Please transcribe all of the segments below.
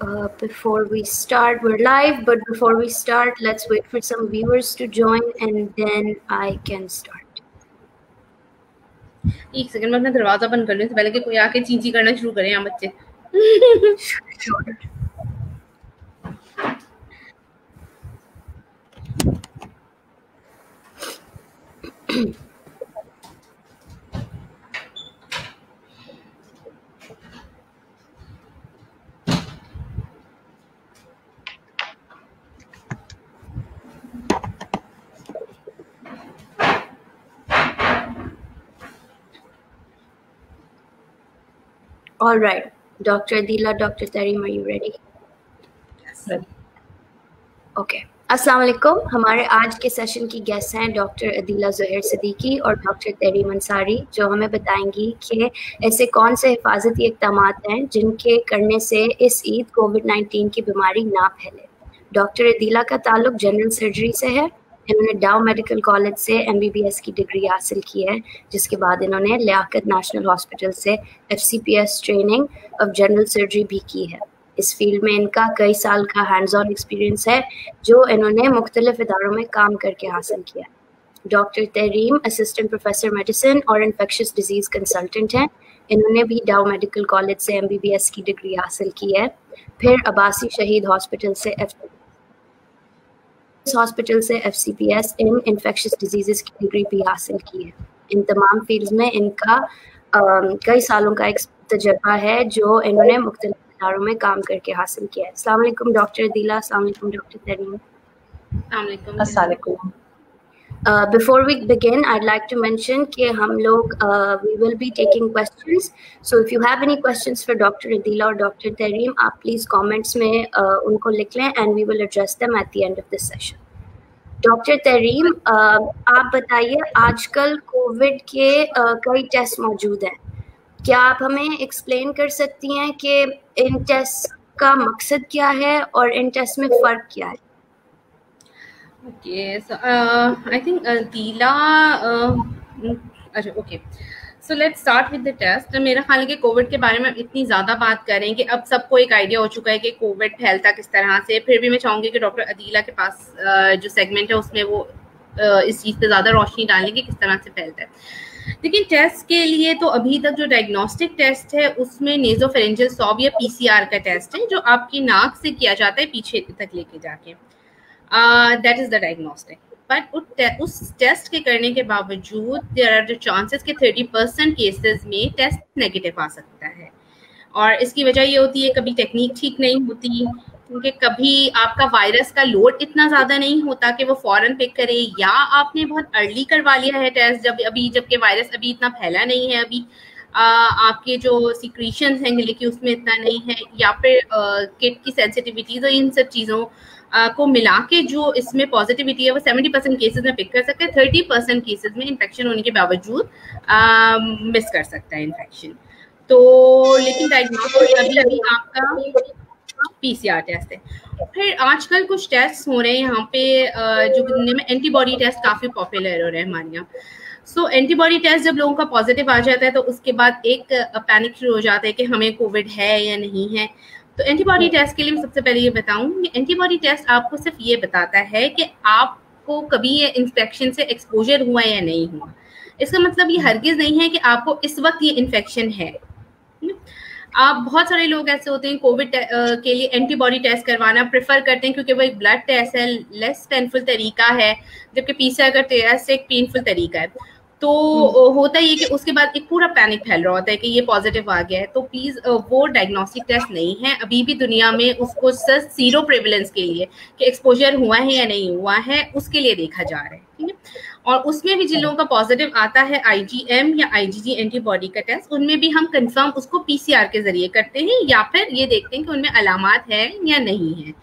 uh, before we start, we're live, but before we start, let's wait for some viewers to join and then I can start. एक second में अपना दरवाजा बंद कर लूं इससे पहले कि कोई आके चींची करना शुरू करे यहाँ बच्चे Sure. All right. Dr. Adila, Dr. Tarim, are you ready? Okay अस्सलाम वालेकुम हमारे आज के सेशन की गेस्ट हैं डॉक्टर अदीला जहर सदीकी और डॉक्टर तेरी अंसारी जो हमें बताएँगी कि ऐसे कौन से हिफाजती इकदाम हैं जिनके करने से इस ईद कोविड 19 की बीमारी ना फैले डॉक्टर अदीला का ताल्लुक जनरल सर्जरी से है इन्होंने डाउ मेडिकल कॉलेज से एमबीबीएस की डिग्री हासिल की है, जिसके बाद इन्होंने लियाकत नेशनल हॉस्पिटल से FCPS training of general surgery भी की है। इस फ़ील्ड में इनका कई साल का हैंड्स ऑन एक्सपीरियंस है, जो इन्होंने मुख्तलिफ़ इदारों में काम करके हासिल किया है। Doctor Tahreem assistant professor medicine और इन्फेक्शस डिज़ीज़ कंसल्टेंट हैं। इन्होंने भी डाउ मेडिकल कॉलेज से एमबीबीएस की डिग्री हासिल की है। फिर अबासी शहीद हॉस्पिटल से एफ़ हॉस्पिटल से F C P S in infectious disease की डिग्री भी हासिल की है। इन तमाम फ़ील्ड में इनका कई सालों का एक तजर्बा है जो इन्होंने मुख्तारों इदारों में काम करके हासिल किया है। अलैक्म डॉक्टर दिला अलैक्म डॉक्टर तरीन अस्सलाम before we begin I like to mention कि हम लोग we will be taking question so if you have any question for doctor Adeela और डॉक्टर तहरीम आप प्लीज़ कॉमेंट्स में uh, उनको लिख लें and we will address them at the end of this session doctor Tahreem आप बताइए आजकल Covid के uh, कई टेस्ट मौजूद हैं। क्या आप हमें एक्सप्लेन कर सकती हैं कि इन टेस्ट का मकसद क्या है और इन टेस्ट में फ़र्क क्या है? Okay, so uh, uh. Uh, mm, अच्छा okay so let's start with the test मेरा ख्याल है कि कोविड के बारे में इतनी ज़्यादा बात करें कि अब सबको एक आइडिया हो चुका है कि कोविड फैलता किस तरह से फिर भी मैं चाहूँगी कि डॉक्टर अदीला के पास जो सेगमेंट है उसमें वो इस चीज़ पे ज़्यादा रोशनी डालें कि किस तरह से फैलता है। लेकिन टेस्ट के लिए तो अभी तक जो डायग्नोस्टिक टेस्ट है उसमें नेजोफेरेंजियल सॉब या पीसीआर का टेस्ट है जो आपकी नाक से किया जाता है पीछे तक लेके जाके। That is the diagnostic but उस टेस्ट के करने के बावजूद देर आर चांसेस कि थर्टी परसेंट केसेस में टेस्ट नेगेटिव आ सकता है। और इसकी वजह ये होती है कभी टेक्निक ठीक नहीं होती क्योंकि कभी आपका वायरस का लोड इतना ज़्यादा नहीं होता कि वो फॉरन पिक करे या आपने बहुत अर्ली करवा लिया है टेस्ट जब अभी जबकि वायरस अभी इतना फैला नहीं है अभी। आ, आपके जो सिक्रीशन हैं की उसमें इतना नहीं है या फिर किट की सेंसिटिविटीज तो इन सब चीज़ों को मिला के जो इसमें पॉजिटिविटी है, वो सेवेंटी परसेंट केसेज में पिक कर सकते हैं थर्टी परसेंट केसेज में इन्फेक्शन होने के बावजूद मिस कर सकता है इन्फेक्शन तो लेकिन डायग्नोसिस अभी अभी आपका पीसीआर टेस्ट है। फिर आजकल कुछ टेस्ट हो रहे हैं यहाँ पे जो में एंटीबॉडी टेस्ट काफ़ी पॉपुलर हो रहे हैं हमारे यहाँ। सो एंटीबॉडी टेस्ट जब लोगों का पॉजिटिव आ जाता है तो उसके बाद एक पैनिक शुरू हो जाता है कि हमें कोविड है या नहीं है। तो एंटीबॉडी टेस्ट के लिए मैं सबसे पहले ये बताऊँ कि एंटीबॉडी टेस्ट आपको सिर्फ़ ये बताता है कि आपको कभी ये इन्फेक्शन से एक्सपोजर हुआ या नहीं हुआ। इसका मतलब ये हरगिज नहीं है कि आपको इस वक्त ये इन्फेक्शन है। आप बहुत सारे लोग ऐसे होते हैं कोविड के लिए एंटीबॉडी टेस्ट करवाना प्रेफर करते हैं क्योंकि वो एक ब्लड टेस्ट है लेस पेनफुल तरीका है जबकि पीसीआर का टेस्ट एक पेनफुल तरीका है। तो होता ही है कि उसके बाद एक पूरा पैनिक फैल रहा होता है कि ये पॉजिटिव आ गया है। तो प्लीज़ वो डायग्नोस्टिक टेस्ट नहीं है। अभी भी दुनिया में उसको सिर्फ़ ज़ीरो प्रेवलेंस के लिए कि एक्सपोजर हुआ है या नहीं हुआ है उसके लिए देखा जा रहा है ठीक है? और उसमें भी जिन लोगों का पॉजिटिव आता है आईजीएम या आईजीजी एंटीबॉडी का टेस्ट उनमें भी हम कंफर्म उसको पीसीआर के ज़रिए करते हैं या फिर ये देखते हैं कि उनमें अलामत है या नहीं है।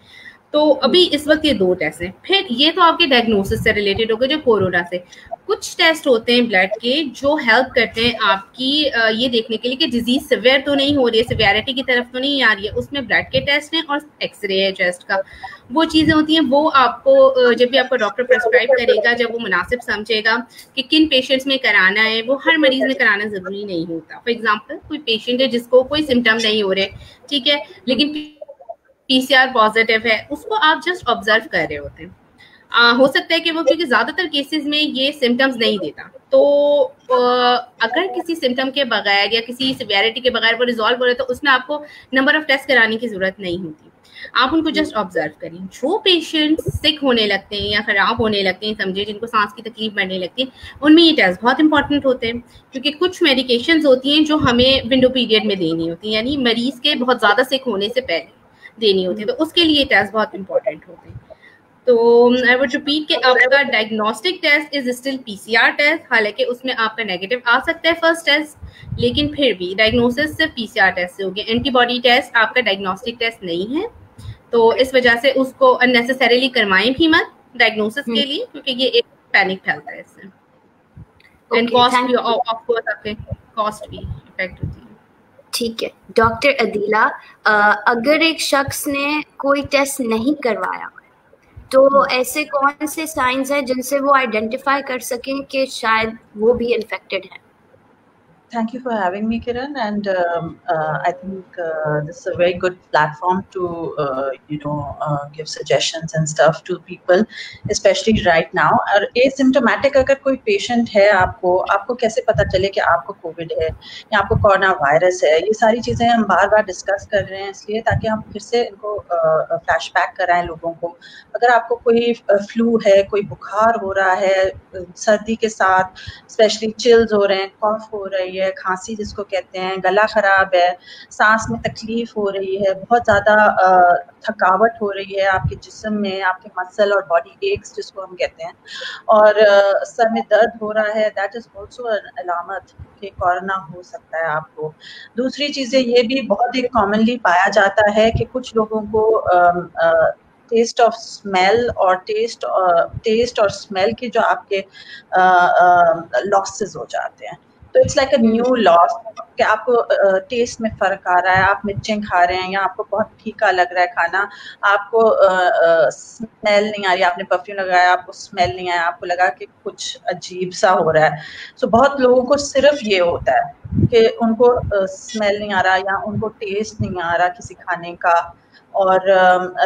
तो अभी इस वक्त ये दो टेस्ट हैं। फिर ये तो आपके डायग्नोसिस से रिलेटेड हो गए, जो कोरोना से। कुछ टेस्ट होते हैं ब्लड के, जो हेल्प करते हैं आपकी ये देखने के लिए कि डिज़ीज़ सिवियर तो नहीं हो रही है सिवियरिटी की तरफ़ तो नहीं आ रही है, उसमें ब्लड के टेस्ट हैं और एक्सरे है चेस्ट का। वो चीज़ें होती हैं, वो आपको जब भी आपको डॉक्टर प्रेस्क्राइब करेगा, जब वो मुनासिब समझेगा कि किन पेशेंट्स में कराना है, वो हर मरीज़ में कराना ज़रूरी नहीं होता। फॉर एग्ज़ाम्पल कोई पेशेंट है जिसको कोई सिम्टम नहीं हो रहे, ठीक है? लेकिन पीसीआर पॉजिटिव है उसको आप जस्ट ऑब्ज़र्व कर रहे होते हैं। आ, हो सकता है कि वो क्योंकि ज़्यादातर केसेस में ये सिम्टम्स नहीं देता। तो आ, अगर किसी सिम्टम के बगैर या किसी सिवियरिटी के बगैर वो रिजॉल्व हो रहे तो उसमें आपको नंबर ऑफ़ टेस्ट कराने की ज़रूरत नहीं होती। आप उनको जस्ट ऑब्ज़र्व करें। जो पेशेंट सिक होने लगते हैं या खराब होने लगते हैं समझे जिनको सांस की तकलीफ़ बढ़ने लगती है उनमें ये टेस्ट बहुत इंपॉर्टेंट होते हैं। क्योंकि कुछ मेडिकेशन होती हैं जो हमें विंडो पीरियड में देनी होती है यानी मरीज़ के बहुत ज़्यादा सिक होने से पहले। देनी होती है। तो उसके लिए टेस्ट बहुत इंपॉर्टेंट होते हैं तो आई वुड रिपीट कि आपका diagnostic test is still PCR test हालाँकि उसमें आपका नेगेटिव आ सकता है फ़र्स्ट टेस्ट लेकिन फिर भी डायग्नोसिस सिर्फ़ पीसीआर टेस्ट से होगी एंटीबॉडी टेस्ट आपका डायग्नोस्टिक टेस्ट नहीं है। तो इस वजह से उसको अननेसेसरीली करवाएँ भी मत डायग्नोसिस के हम्म। लिए क्योंकि ये एक पैनिक फैलता है इससे। एंड कॉस्ट भी ऑफ़ कोर्स आपके कॉस्ट भी इफ़ेक्ट होती है। ठीक है डॉक्टर अदीला अगर एक शख्स ने कोई टेस्ट नहीं करवाया तो। ऐसे कौन से साइंस हैं जिनसे वो आइडेंटिफाई कर सकें कि शायद वो भी इन्फेक्टेड है Thank you for having me, Kiran. And um, uh, I think uh, this is a very good platform to, uh, you know, uh, give suggestions and stuff to people, especially right now. और asymptomatic अगर कोई patient है आपको आपको कैसे पता चले कि आपको कोविड है या आपको कोरोना वायरस है ये सारी चीज़ें हम बार बार डिस्कस कर रहे हैं इसलिए ताकि हम फिर से इनको फ्लैशबैक कराएँ लोगों को अगर आपको कोई फ्लू है कोई बुखार हो रहा है सर्दी के साथ स्पेशली चिल्स हो रहे हैं कॉफ हो रही है है, खांसी जिसको कहते हैं, गला ख़राब है, सांस में तकलीफ़ हो रही है, बहुत ज़्यादा थकावट हो रही है आपके जिस्म में, आपके मसल और बॉडी एक्स जिसको हम कहते हैं। और सर में दर्द हो रहा है दैट इज़ ऑल्सो अलामत कि कोरोना हो सकता है आपको। दूसरी चीज़ें ये भी बहुत ही कॉमनली पाया जाता है कि कुछ लोगों को टेस्ट ऑफ़ स्मेल और टेस्ट टेस्ट और स्मेल के जो आपके लॉसेस हो जाते हैं। तो it's like a new loss कि आपको टेस्ट में फ़र्क आ रहा है आप मिर्चें खा रहे हैं या आपको बहुत फीका लग रहा है खाना आपको स्मेल नहीं आ रही आपने परफ्यूम लगाया आपको स्मेल नहीं आया आपको लगा कि कुछ अजीब सा हो रहा है। सो so, बहुत लोगों को सिर्फ़ ये होता है कि उनको स्मेल नहीं आ रहा या उनको टेस्ट नहीं आ रहा किसी खाने का। और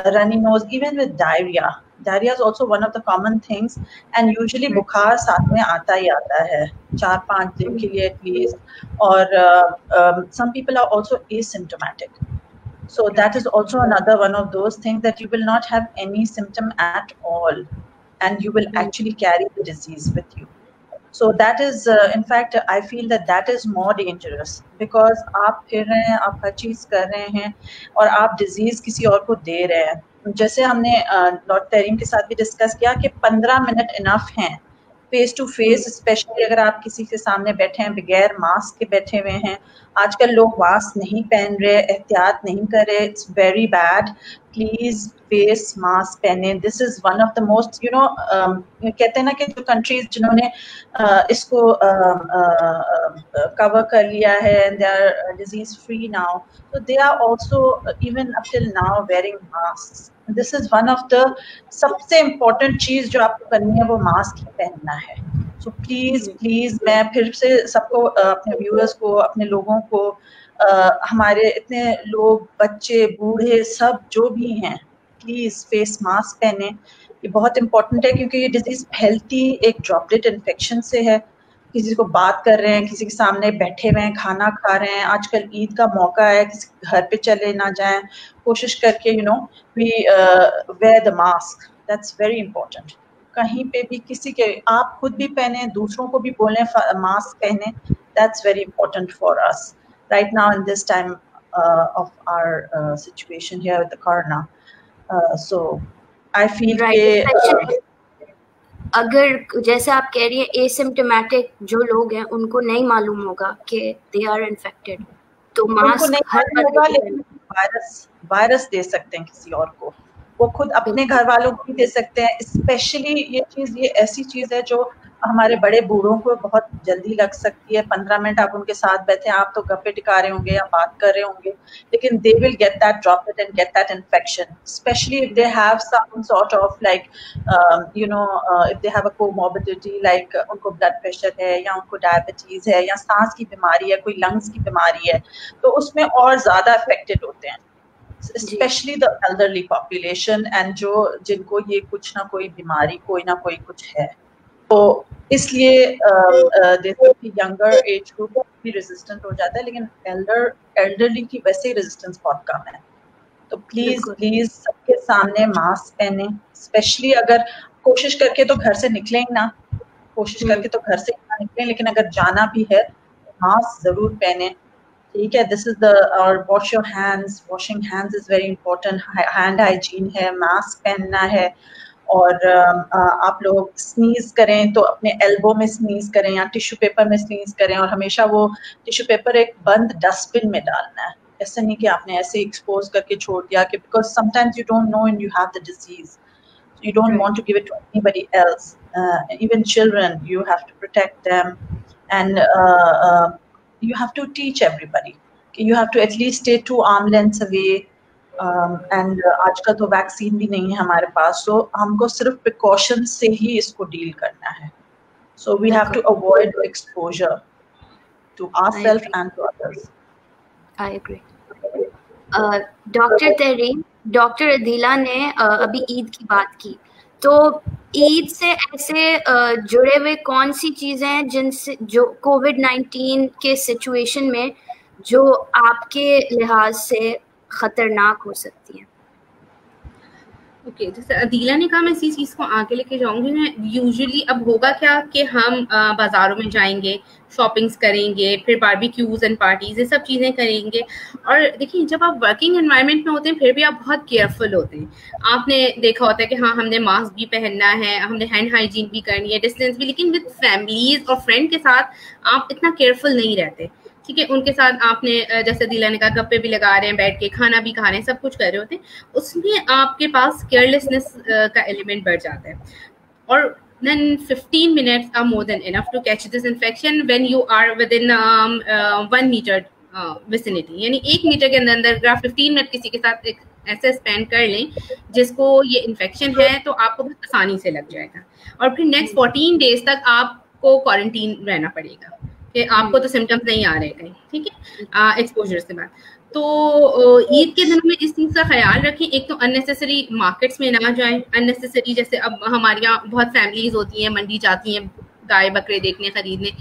runny nose even with diarrhea diarrhoea is also one of the common things and usually बुखार साथ में आता ही आता है चार पाँच दिन के लिए एटलीस्ट और some people are also asymptomatic so that is also another one of those things that you will not have any symptom at all and you will actually carry the disease with you So that is in fact, i feel that that is more dangerous because आप फिर रहे हैं, आप हर चीज़ कर रहे हैं और आप डिज़ीज़ किसी और को दे रहे हैं। जैसे हमने डॉक्टर तरीम के साथ भी डिस्कस किया कि 15 मिनट इनफ हैं फेस टू फेस स्पेशली अगर आप किसी के सामने बैठे हैं, बगैर मास्क के बैठे हुए हैं। आजकल लोग मास्क नहीं पहन रहे, एहतियात नहीं कर रहे it's very bad please face mask पहने. This is one of the most you know कहते हैं ना कि जो कंट्रीज़ जिन्होंने uh, इसको कवर uh, uh, कर लिया है and they are disease free now तो they are also even up till now wearing mask this is one of the सबसे इम्पोर्टेंट चीज़ जो आपको करनी है वो मास्क पहनना है. सो प्लीज़ प्लीज़ मैं फिर से सबको अपने व्यूअर्स को अपने लोगों को आ, हमारे इतने लोग बच्चे बूढ़े सब जो भी हैं प्लीज़ फेस मास्क पहने। ये बहुत इंपॉर्टेंट है क्योंकि ये डिज़ीज़ फैलती एक ड्रॉपलेट इन्फेक्शन से है। किसी को बात कर रहे हैं, किसी के सामने बैठे हुए हैं, खाना खा रहे हैं। आजकल ईद का मौका है, किसी घर पे चले ना जाएँ। कोशिश करके you know we wear the mask that's very important कहीं पे भी किसी के, आप खुद भी पहने, दूसरों को भी बोले मास्क पहने। That's very important for us right now in this time of our situation here with the corona so I feel के अगर जैसे आप कह रही हैं एसिम्टोमेटिक जो लोग हैं उनको नहीं मालूम होगा कि दे आर इन्फेक्टेड तो मास्क हर वायरस वायरस दे सकते हैं किसी और को। वो खुद अपने घर वालों को भी दे सकते हैं। स्पेशली ये चीज़ ये ऐसी चीज़ है जो हमारे बड़े बूढ़ों को बहुत जल्दी लग सकती है। पंद्रह मिनट आप उनके साथ बैठे आप तो गप्पे टिका रहे होंगे या बात कर रहे होंगे लेकिन they will get that drop it and get that infection specially if they have some sort of like you know if they have a comorbidity like उनको ब्लड प्रेशर है या उनको डायबिटीज़ है या सांस की बीमारी है कोई लंग्स की बीमारी है तो उसमें और ज़्यादा अफेक्टेड होते हैं। Specially the elderly population and जो जिनको ये कुछ ना कोई बीमारी कोई ना कोई कुछ है। तो इसलिए यंगर एज ग्रुप भी रेजिस्टेंट हो जाता है लेकिन एल्डर एल्डरली की वैसे ही रेजिस्टेंस बहुत कम है। तो प्लीज़ प्लीज़ सबके सामने मास्क पहने। स्पेशली अगर कोशिश करके तो घर से निकलें ना। कोशिश हम्म। करके तो घर से ना निकलें लेकिन अगर जाना भी है मास्क ज़रूर पहने। ठीक है दिस इज़ द और wash your hands washing hands is very important hand hygiene है मास्क पहनना है और आप लोग स्नीज करें तो अपने एल्बो में स्नीज करें या टिश्यू पेपर में स्नीज करें और हमेशा वो टिश्यू पेपर एक बंद डस्टबिन में डालना है। ऐसा नहीं कि आपने ऐसे एक्सपोज करके छोड़ दिया कि because sometimes you don't know and you have the disease you don't want to give it to anybody else. Uh, even children you have to protect them. Uh, uh, you have to teach everybody you have to at least stay two arm lengths away um, uh, आज का तो vaccine भी नहीं है हमारे पास तो हमको सिर्फ़ प्रिकॉशन से ही इसको डील करना है। So we have to avoid exposure to ourselves and to others I agree doctor Tahreen doctor Adeela ने uh, अभी ईद की बात की। तो ईद से ऐसे जुड़े हुए कौन सी चीज़ें हैं जिनसे, जो कोविड नाइन्टीन के सिचुएशन में जो आपके लिहाज से खतरनाक हो सकती है? ओके okay, जैसे अदीला ने कहा मैं इसी चीज़ को आगे लेके जाऊँगी। मैं यूजुअली अब होगा क्या कि हम बाज़ारों में जाएँगे शॉपिंग्स करेंगे फिर बारबेक्यूज एंड पार्टीज़ ये सब चीज़ें करेंगे। और देखिए जब आप वर्किंग एनवायरनमेंट में होते हैं फिर भी आप बहुत केयरफुल होते हैं। आपने देखा होता है कि हाँ हमने मास्क भी पहनना है हमने हैंड हाइजीन भी करनी है डिस्टेंस भी लेकिन विद फैमिलीज़ और फ्रेंड के साथ आप इतना केयरफुल नहीं रहते। ठीक है उनके साथ आपने जैसे दिला ने कहा गप्पे भी लगा रहे हैं बैठ के खाना भी खा रहे हैं सब कुछ कर रहे होते हैं उसमें आपके पास केयरलेसनेस का एलिमेंट बढ़ जाता है। और then 15 minutes are more than enough to catch this infection when you are within um, uh, one meter uh, vicinity. एक मीटर के अंदर अंदर अगर आप 15 मिनट किसी के साथ एक ऐसे स्पेंड कर लें जिसको ये इन्फेक्शन है तो आपको बहुत आसानी से लग जाएगा। और फिर नेक्स्ट 14 डेज़ तक आपको क्वारंटीन रहना पड़ेगा। कि आपको तो सिम्टम्स नहीं आ रहे कहीं ठीक है? एक्सपोजर से बाद। तो ईद के दिनों में इस चीज़ का ख्याल रखें। एक तो अननेसेसरी मार्केट्स में ना जाएँ। अननेसेसरी जैसे अब हमारे यहाँ बहुत फैमिलीज़ होती हैं मंडी जाती हैं गाय बकरे देखने खरीदने।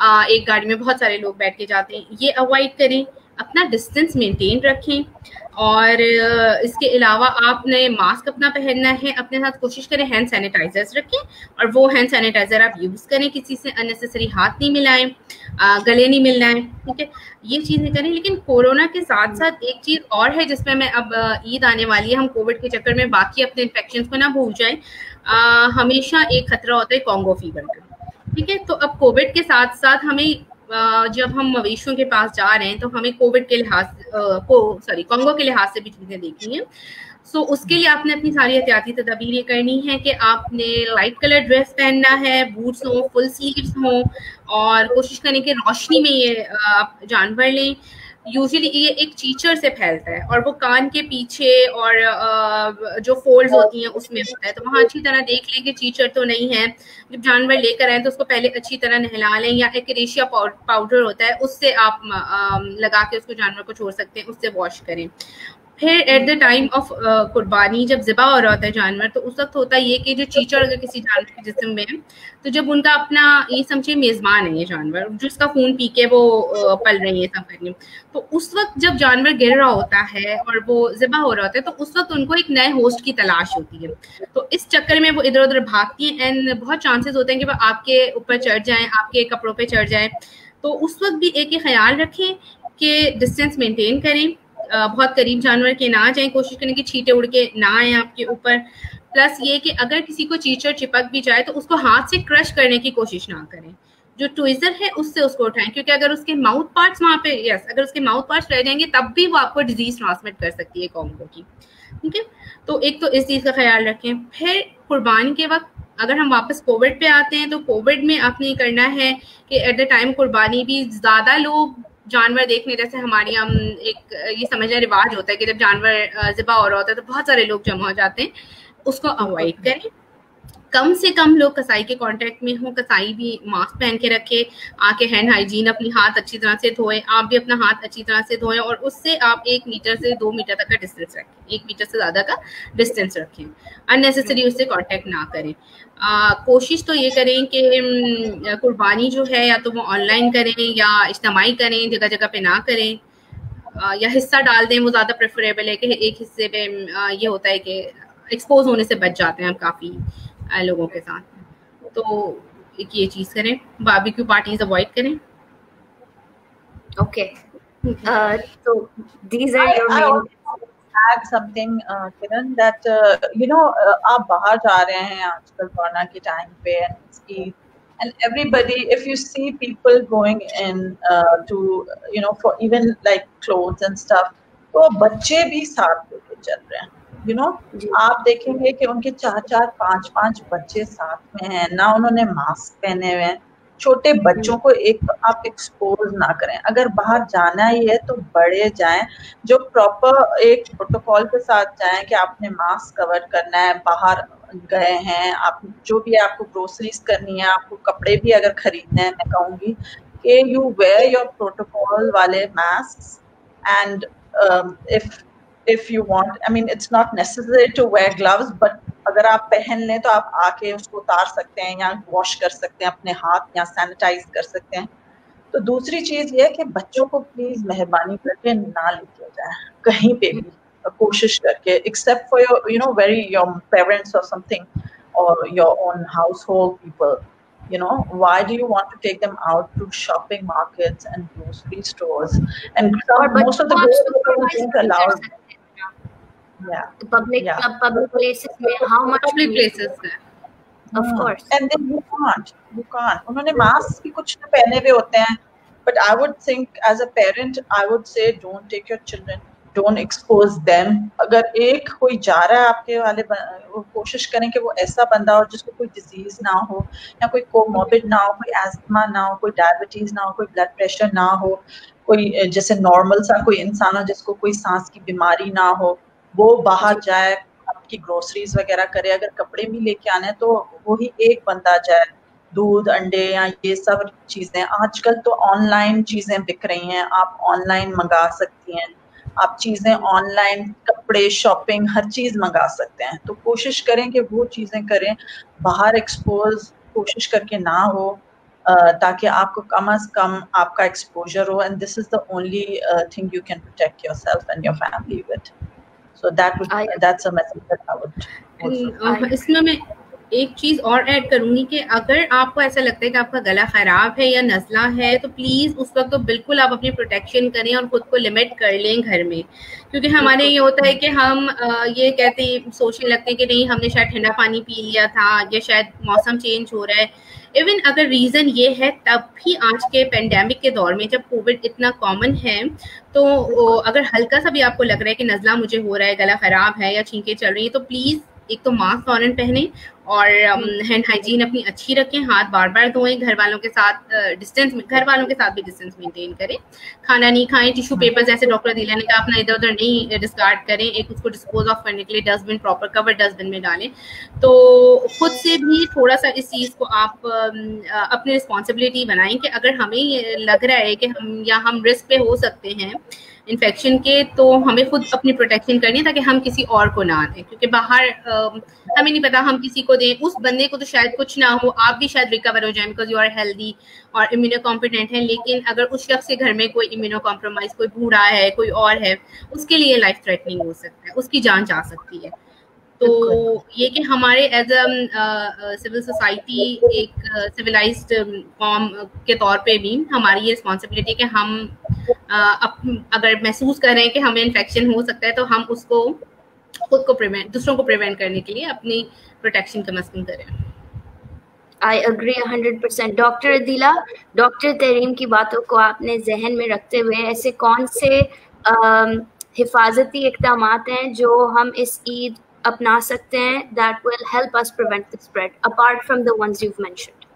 आ, एक गाड़ी में बहुत सारे लोग बैठ के जाते हैं। ये अवॉइड करें। अपना डिस्टेंस मेंटेन रखें। और इसके अलावा आपने मास्क अपना पहनना है, अपने साथ कोशिश करें हैंड सैनिटाइजर्स रखें और वो हैंड सैनिटाइजर आप यूज़ करें, किसी से अननेसेसरी हाथ नहीं मिलाएँ गले नहीं मिलना है ठीक है? ये चीज़ें करें, लेकिन कोरोना के साथ साथ एक चीज़ और है जिसमें मैं अब ईद आने वाली है, हम कोविड के चक्कर में बाकी अपने इन्फेक्शन को ना भूल जाए हमेशा एक खतरा होता है कॉन्गो फीवर का, ठीक है? तो अब कोविड के साथ साथ हमें जब हम मवेशियों के पास जा रहे हैं तो हमें कोविड के लिहाज को सॉरी कॉन्गो के लिहाज से भी चीज़ें देखनी है। सो so, उसके लिए आपने अपनी सारी एहतियाती तदाबीर ये करनी है कि आपने लाइट कलर ड्रेस पहनना है बूट्स हों फुल स्लीव्स हों और कोशिश करें कि रोशनी में ये आप जानवर लें। यूजुअली ये एक चीचर से फैलता है और वो कान के पीछे और जो फोल्ड होती हैं उसमें होता है। तो वहाँ अच्छी तरह देख लें कि चीचर तो नहीं है। जब जानवर लेकर आए तो उसको पहले अच्छी तरह नहला लें या एक रेशिया पाउडर होता है, उससे आप लगा के उसको जानवर को छोड़ सकते हैं, उससे वॉश करें। फिर एट द टाइम ऑफ़ कुर्बानी जब ज़िबा हो रहा होता है जानवर तो उस वक्त होता है ये कि जो चीचड़ अगर किसी जानवर के जिसम में है तो जब उनका अपना ये समझिए मेज़बान है ये जानवर, जो इसका खून पी के वो पल रही है में तो उस वक्त जब जानवर गिर रहा होता है और वो ज़िबा हो रहा होता है तो उस वक्त उनको एक नए होस्ट की तलाश होती है। तो इस चक्कर में वो इधर उधर भागती हैं एंड बहुत चांसेस होते हैं कि वो आपके ऊपर चढ़ जाएँ, आपके कपड़ों पर चढ़ जाएँ। तो उस वक्त भी एक ही ख्याल रखें कि डिस्टेंस मेंटेन करें। बहुत करीब जानवर के ना जाए, कोशिश करें कि छीटे उड़ के ना आए आपके ऊपर। प्लस ये कि अगर किसी को चीचर चिपक भी जाए तो उसको हाथ से क्रश करने की कोशिश ना करें। जो ट्विजर है, उससे उसको उठाएँ, क्योंकि अगर उसके माउथ पार्ट्स वहाँ पे यस अगर उसके माउथ पार्ट्स रह जाएँगे, तब भी वो आपको डिज़ीज़ ट्रांसमिट कर सकती है कॉम्बो की। ठीक है? तो एक तो इस चीज़ का ख्याल रखें। फिर कुर्बानी के वक्त अगर हम वापस कोविड पे आते हैं तो कोविड में आपने करना है कि एट द टाइम कुर्बानी भी ज़्यादा लोग जानवर देखने जैसे हमारे यहाँ एक ये समझना रिवाज होता है कि जब जानवर जिबा हो रहा होता है तो बहुत सारे लोग जमा हो जाते हैं उसको अवॉइड करें। कम से कम लोग कसाई के कांटेक्ट में हो कसाई भी मास्क पहन के रखे आके हैंड हाइजीन अपनी हाथ अच्छी तरह से धोएँ आप भी अपना हाथ अच्छी तरह से धोएँ और उससे आप एक मीटर से दो मीटर तक का डिस्टेंस रखें एक मीटर से ज़्यादा का डिस्टेंस रखें अननेसेसरी उससे कांटेक्ट ना करें। आ, कोशिश तो ये करें कि कुर्बानी जो है या तो वो ऑनलाइन करें या इज्तमाही करें जगह जगह पे ना करें। आ, या हिस्सा डाल दें वो ज़्यादा प्रेफरेबल है कि एक हिस्से पे ये होता है कि एक्सपोज होने से बच जाते हैं काफ़ी। लोगों के साथ तो एक ये चीज़ करें बारबेक्यू पार्टीज़ अवॉइड करें ओके तो these are your main add something uh, Kiran that uh, you know uh, आप बाहर जा रहे हैं आजकल कोरोना के टाइम पे and and everybody if you see people going in uh, to you know for even like clothes and stuff तो बच्चे भी साथ लेके चल रहे हैं यू you नो know, आप देखेंगे कि उनके चार चार पाँच पाँच बच्चे साथ में हैं ना उन्होंने मास्क पहने हुए हैं। छोटे बच्चों को एक आप एक्सपोज ना करें। अगर बाहर जाना ही है तो बड़े जाएँ जो प्रॉपर एक प्रोटोकॉल के साथ जाएँ कि आपने मास्क कवर करना है बाहर गए हैं आप जो भी आपको ग्रोसरीज करनी है आपको कपड़े भी अगर खरीदने हैं मैं कहूँगी कि यू वेयर योर प्रोटोकॉल वाले mask and if if you want i mean it's not necessary to wear gloves but अगर आप पहन लें तो आप आके उसको उतार सकते हैं या वॉश कर सकते हैं अपने हाथ या सैनिटाइज कर सकते हैं तो दूसरी चीज ये है कि बच्चों को प्लीज मेहरबानी करके ना लेके जाए कहीं पे भी कोशिश करके except for your you know very your parents और समथिंग और your own household people you know why do you want to take them out to shopping markets and grocery stores and some, most of the grocery stores allowed yeah Hmm. आपके वाले कोशिश करें कि वो ऐसा बंदा हो जिसको कोई डिज़ीज़ ना हो या कोई कोमोबिड ना हो कोई एस्थमा ना हो कोई डायबिटीज़ ना हो कोई ब्लड प्रेशर ना हो कोई जैसे नॉर्मल सा कोई इंसान हो जिसको कोई सांस की बीमारी ना हो वो बाहर जाए आपकी ग्रोसरीज वगैरह करे अगर कपड़े भी लेके आने तो वही एक बंदा जाए दूध अंडे या ये सब चीज़ें। आजकल तो ऑनलाइन चीज़ें बिक रही हैं आप ऑनलाइन मंगा सकती हैं। आप चीज़ें ऑनलाइन कपड़े शॉपिंग हर चीज़ मंगा सकते हैं। तो कोशिश करें कि वो चीज़ें करें बाहर एक्सपोज कोशिश करके ना हो ताकि आपको कम अज कम आपका एक्सपोजर हो। And this is the only thing you can protect yourself and your family with so that would I, that's a message that I would इसमें मैं एक चीज़ और ऐड करूँगी कि अगर आपको ऐसा लगता है कि आपका गला खराब है या नजला है तो प्लीज़ उस वक्त तो बिल्कुल आप अपनी प्रोटेक्शन करें और खुद को लिमिट कर लें घर में। क्योंकि हमारे ये होता है कि हम ये कहते हैं सोचने लगते हैं कि नहीं हमने शायद ठंडा पानी पी लिया था या शायद मौसम चेंज हो रहा है। इवन अगर रीज़न ये है, तब भी आज के पेंडेमिक के दौर में जब कोविड इतना कॉमन है तो अगर हल्का सा भी आपको लग रहा है कि नज़ला मुझे हो रहा है, गला ख़राब है या छींके चल रही है तो प्लीज़ एक तो मास्क फॉरन पहने और हैंड um, हाइजीन अपनी अच्छी रखें हाथ बार बार धोएँ घर वालों के साथ डिस्टेंस uh, घर वालों के साथ भी डिस्टेंस मेंटेन करें। खाना नहीं खाएँ टिश्यू पेपर जैसे डॉक्टर दिला ने कहा अपना इधर उधर नहीं डिस्कार्ड करें एक उसको डिस्पोज ऑफ़ करने के लिए डस्टबिन प्रॉपर कवर डस्टबिन में डालें। तो खुद से भी थोड़ा सा इस चीज़ को आप um, uh, अपनी रिस्पॉन्सिबिलिटी बनाएँ कि अगर हमें लग रहा है कि हम या हम रिस्क पे हो सकते हैं इन्फेक्शन के तो हमें खुद अपनी प्रोटेक्शन करनी है ताकि हम किसी और को ना दें। क्योंकि बाहर हमें नहीं पता हम किसी को दें। उस बंदे को तो शायद कुछ ना हो, आप भी शायद रिकवर हो जाए बिकॉज़ यू आर हेल्दी और इम्यूनो कॉम्पिटेंट है। लेकिन अगर उस शख्स के घर में कोई इम्यूनो कॉम्प्रोमाइज कोई बूढ़ा है, कोई और है, उसके लिए लाइफ थ्रेटनिंग हो सकता है, उसकी जान जा सकती है। तो ये कि हमारे एज अ सिविल सोसाइटी एक सिविलाइज्ड फॉर्म के तौर पे भी हमारी ये रिस्पॉन्सिबिलिटी है कि हम uh, अगर महसूस कर रहे हैं कि हमें इन्फेक्शन हो सकता है तो हम उसको खुद को प्रिवेंट दूसरों को प्रिवेंट करने के लिए अपनी प्रोटेक्शन कम अज कम करें I agree hundred percent doctor Adeela doctor Tareem की बातों को आपने जहन में रखते हुए ऐसे कौन से हिफाजती इकदाम हैं जो हम इस ईद अपना सकते हैं that will help us prevent the spread apart from the ones you've mentioned.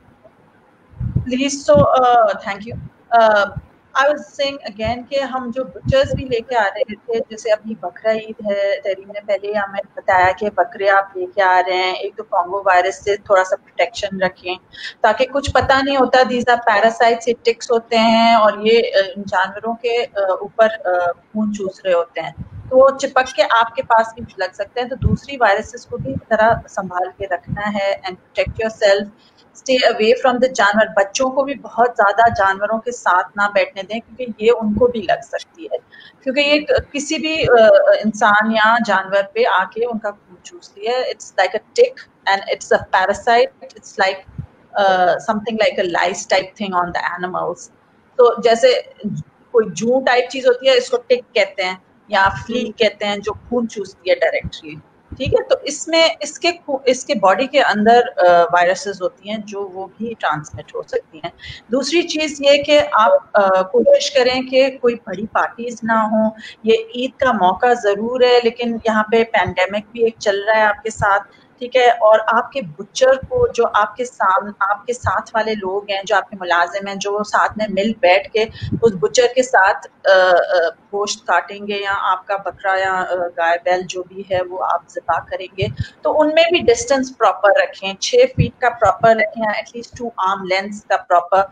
Please so uh, thank you. Uh, I was saying again कि हम जो बुचर्स भी लेके आ रहे थे जैसे अभी बकरा ईद है तरीम ने पहले हमें बताया कि बकरे आप लेके आ रहे हैं एक तो कॉन्गो वायरस से थोड़ा सा प्रोटेक्शन रखें ताकि कुछ पता नहीं होता दीज आर पैरासाइट से टिक्स होते हैं और ये जानवरों के ऊपर खून चूस रहे होते हैं। तो चिपक के आपके पास भी लग सकते हैं। तो दूसरी वायरसेस को भी तरह संभाल के रखना है and protect yourself stay away from the जानवर। बच्चों को भी बहुत ज़्यादा जानवरों के साथ ना बैठने दें क्योंकि ये उनको भी लग सकती है। क्योंकि ये किसी भी इंसान या जानवर पे आके उनका चूसती है। It's like a tick and it's a parasite it's like something like a lice type thing on the animals तो जैसे कोई जू टाइप चीज़ होती है, इसको टिक कहते हैं। या फ्ली कहते हैं, जो खून चूसती है डायरेक्टली ठीक है? तो इसमें, इसके इसके बॉडी के अंदर वायरसेस होती हैं, जो वो भी ट्रांसमिट हो सकती हैं। दूसरी चीज़ ये कि आप कोशिश करें कि कोई बड़ी पार्टीज़ ना हो। ये ईद का मौका ज़रूर है, लेकिन यहाँ पे पैंडेमिक भी एक चल रहा है आपके साथ। ठीक है? और आपके बुच्चर को जो आपके साथ आपके साथ वाले लोग हैं, जो आपके मुलाजिम हैं, जो साथ में मिल बैठ के उस बुच्चर के साथ गोश्त काटेंगे या आपका बकरा या गाय बैल जो भी है, वो आप ज़िबा करेंगे तो उनमें भी डिस्टेंस प्रॉपर रखें। छः फीट का प्रॉपर रखें at least two arm length का प्रॉपर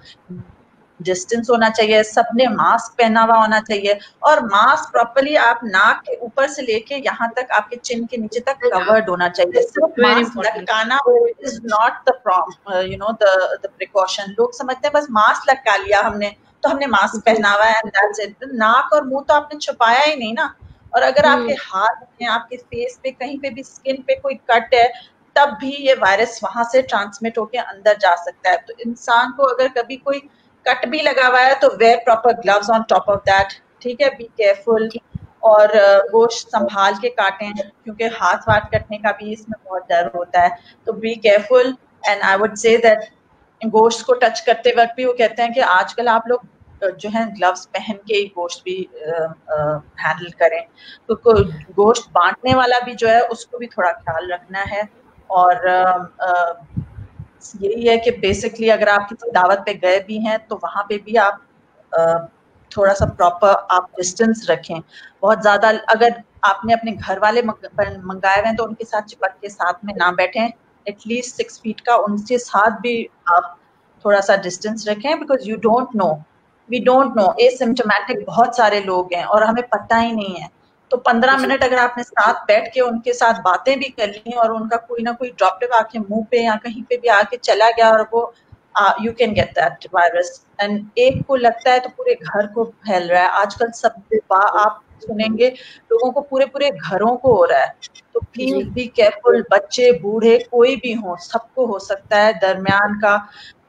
डिस्टेंस होना चाहिए सबने मास्क पहना हुआ होना चाहिए और मास्क प्रॉपरली आप नाक के ऊपर से लेके यहाँ तक आपके चिन के नीचे तक कवर्ड होना चाहिए। सिर्फ़ mask लटकाना is not the you know the precaution लोग समझते हैं बस मास्क लटका लिया हमने तो हमने मास्क पहना हुआ है नाक और मुँह तो आपने छुपाया ही नहीं ना। और अगर हम्म। आपके हाथ में आपके फेस पे कहीं पे भी स्किन पे कोई कट है तब भी ये वायरस वहाँ से ट्रांसमिट होके अंदर जा सकता है। तो इंसान को अगर कभी कोई कट भी लगा हुआ है तो wear proper gloves on top of that ठीक है? बी केयरफुल और गोश्त संभाल के काटें, क्योंकि हाथ वाथ कटने का भी इसमें बहुत डर होता है। तो be careful and I would say that गोश्त को टच करते वक्त भी वो कहते हैं कि आजकल आप लोग जो है ग्लव्स पहन के ही गोश्त भी हैंडल करें। तो गोश्त बांटने वाला भी जो है, उसको भी थोड़ा ख्याल रखना है। और यही है कि बेसिकली अगर आप किसी दावत पे गए भी हैं तो वहाँ पे भी आप थोड़ा सा प्रॉपर आप डिस्टेंस रखें। बहुत ज़्यादा अगर आपने अपने घर वाले मंगाए हुए हैं तो उनके साथ चिपक के साथ में ना बैठें। एटलीस्ट सिक्स फीट का उनके साथ भी आप थोड़ा सा डिस्टेंस रखें because you don't know we don't know asymptomatic बहुत सारे लोग हैं, और हमें पता ही नहीं है। तो पंद्रह मिनट अगर आपने साथ बैठ के उनके साथ बातें भी कर ली और उनका कोई ना कोई ड्रॉपटिव आके मुँह पे या कहीं पे भी आके चला गया और वो you can get that virus and एक को लगता है तो पूरे घर को फैल रहा है। आजकल सब आप सुनेंगे लोगों को पूरे पूरे घरों को हो रहा है। तो प्लीज़ बी केयरफुल बच्चे बूढ़े कोई भी हो सबको हो सकता है दरमियान का।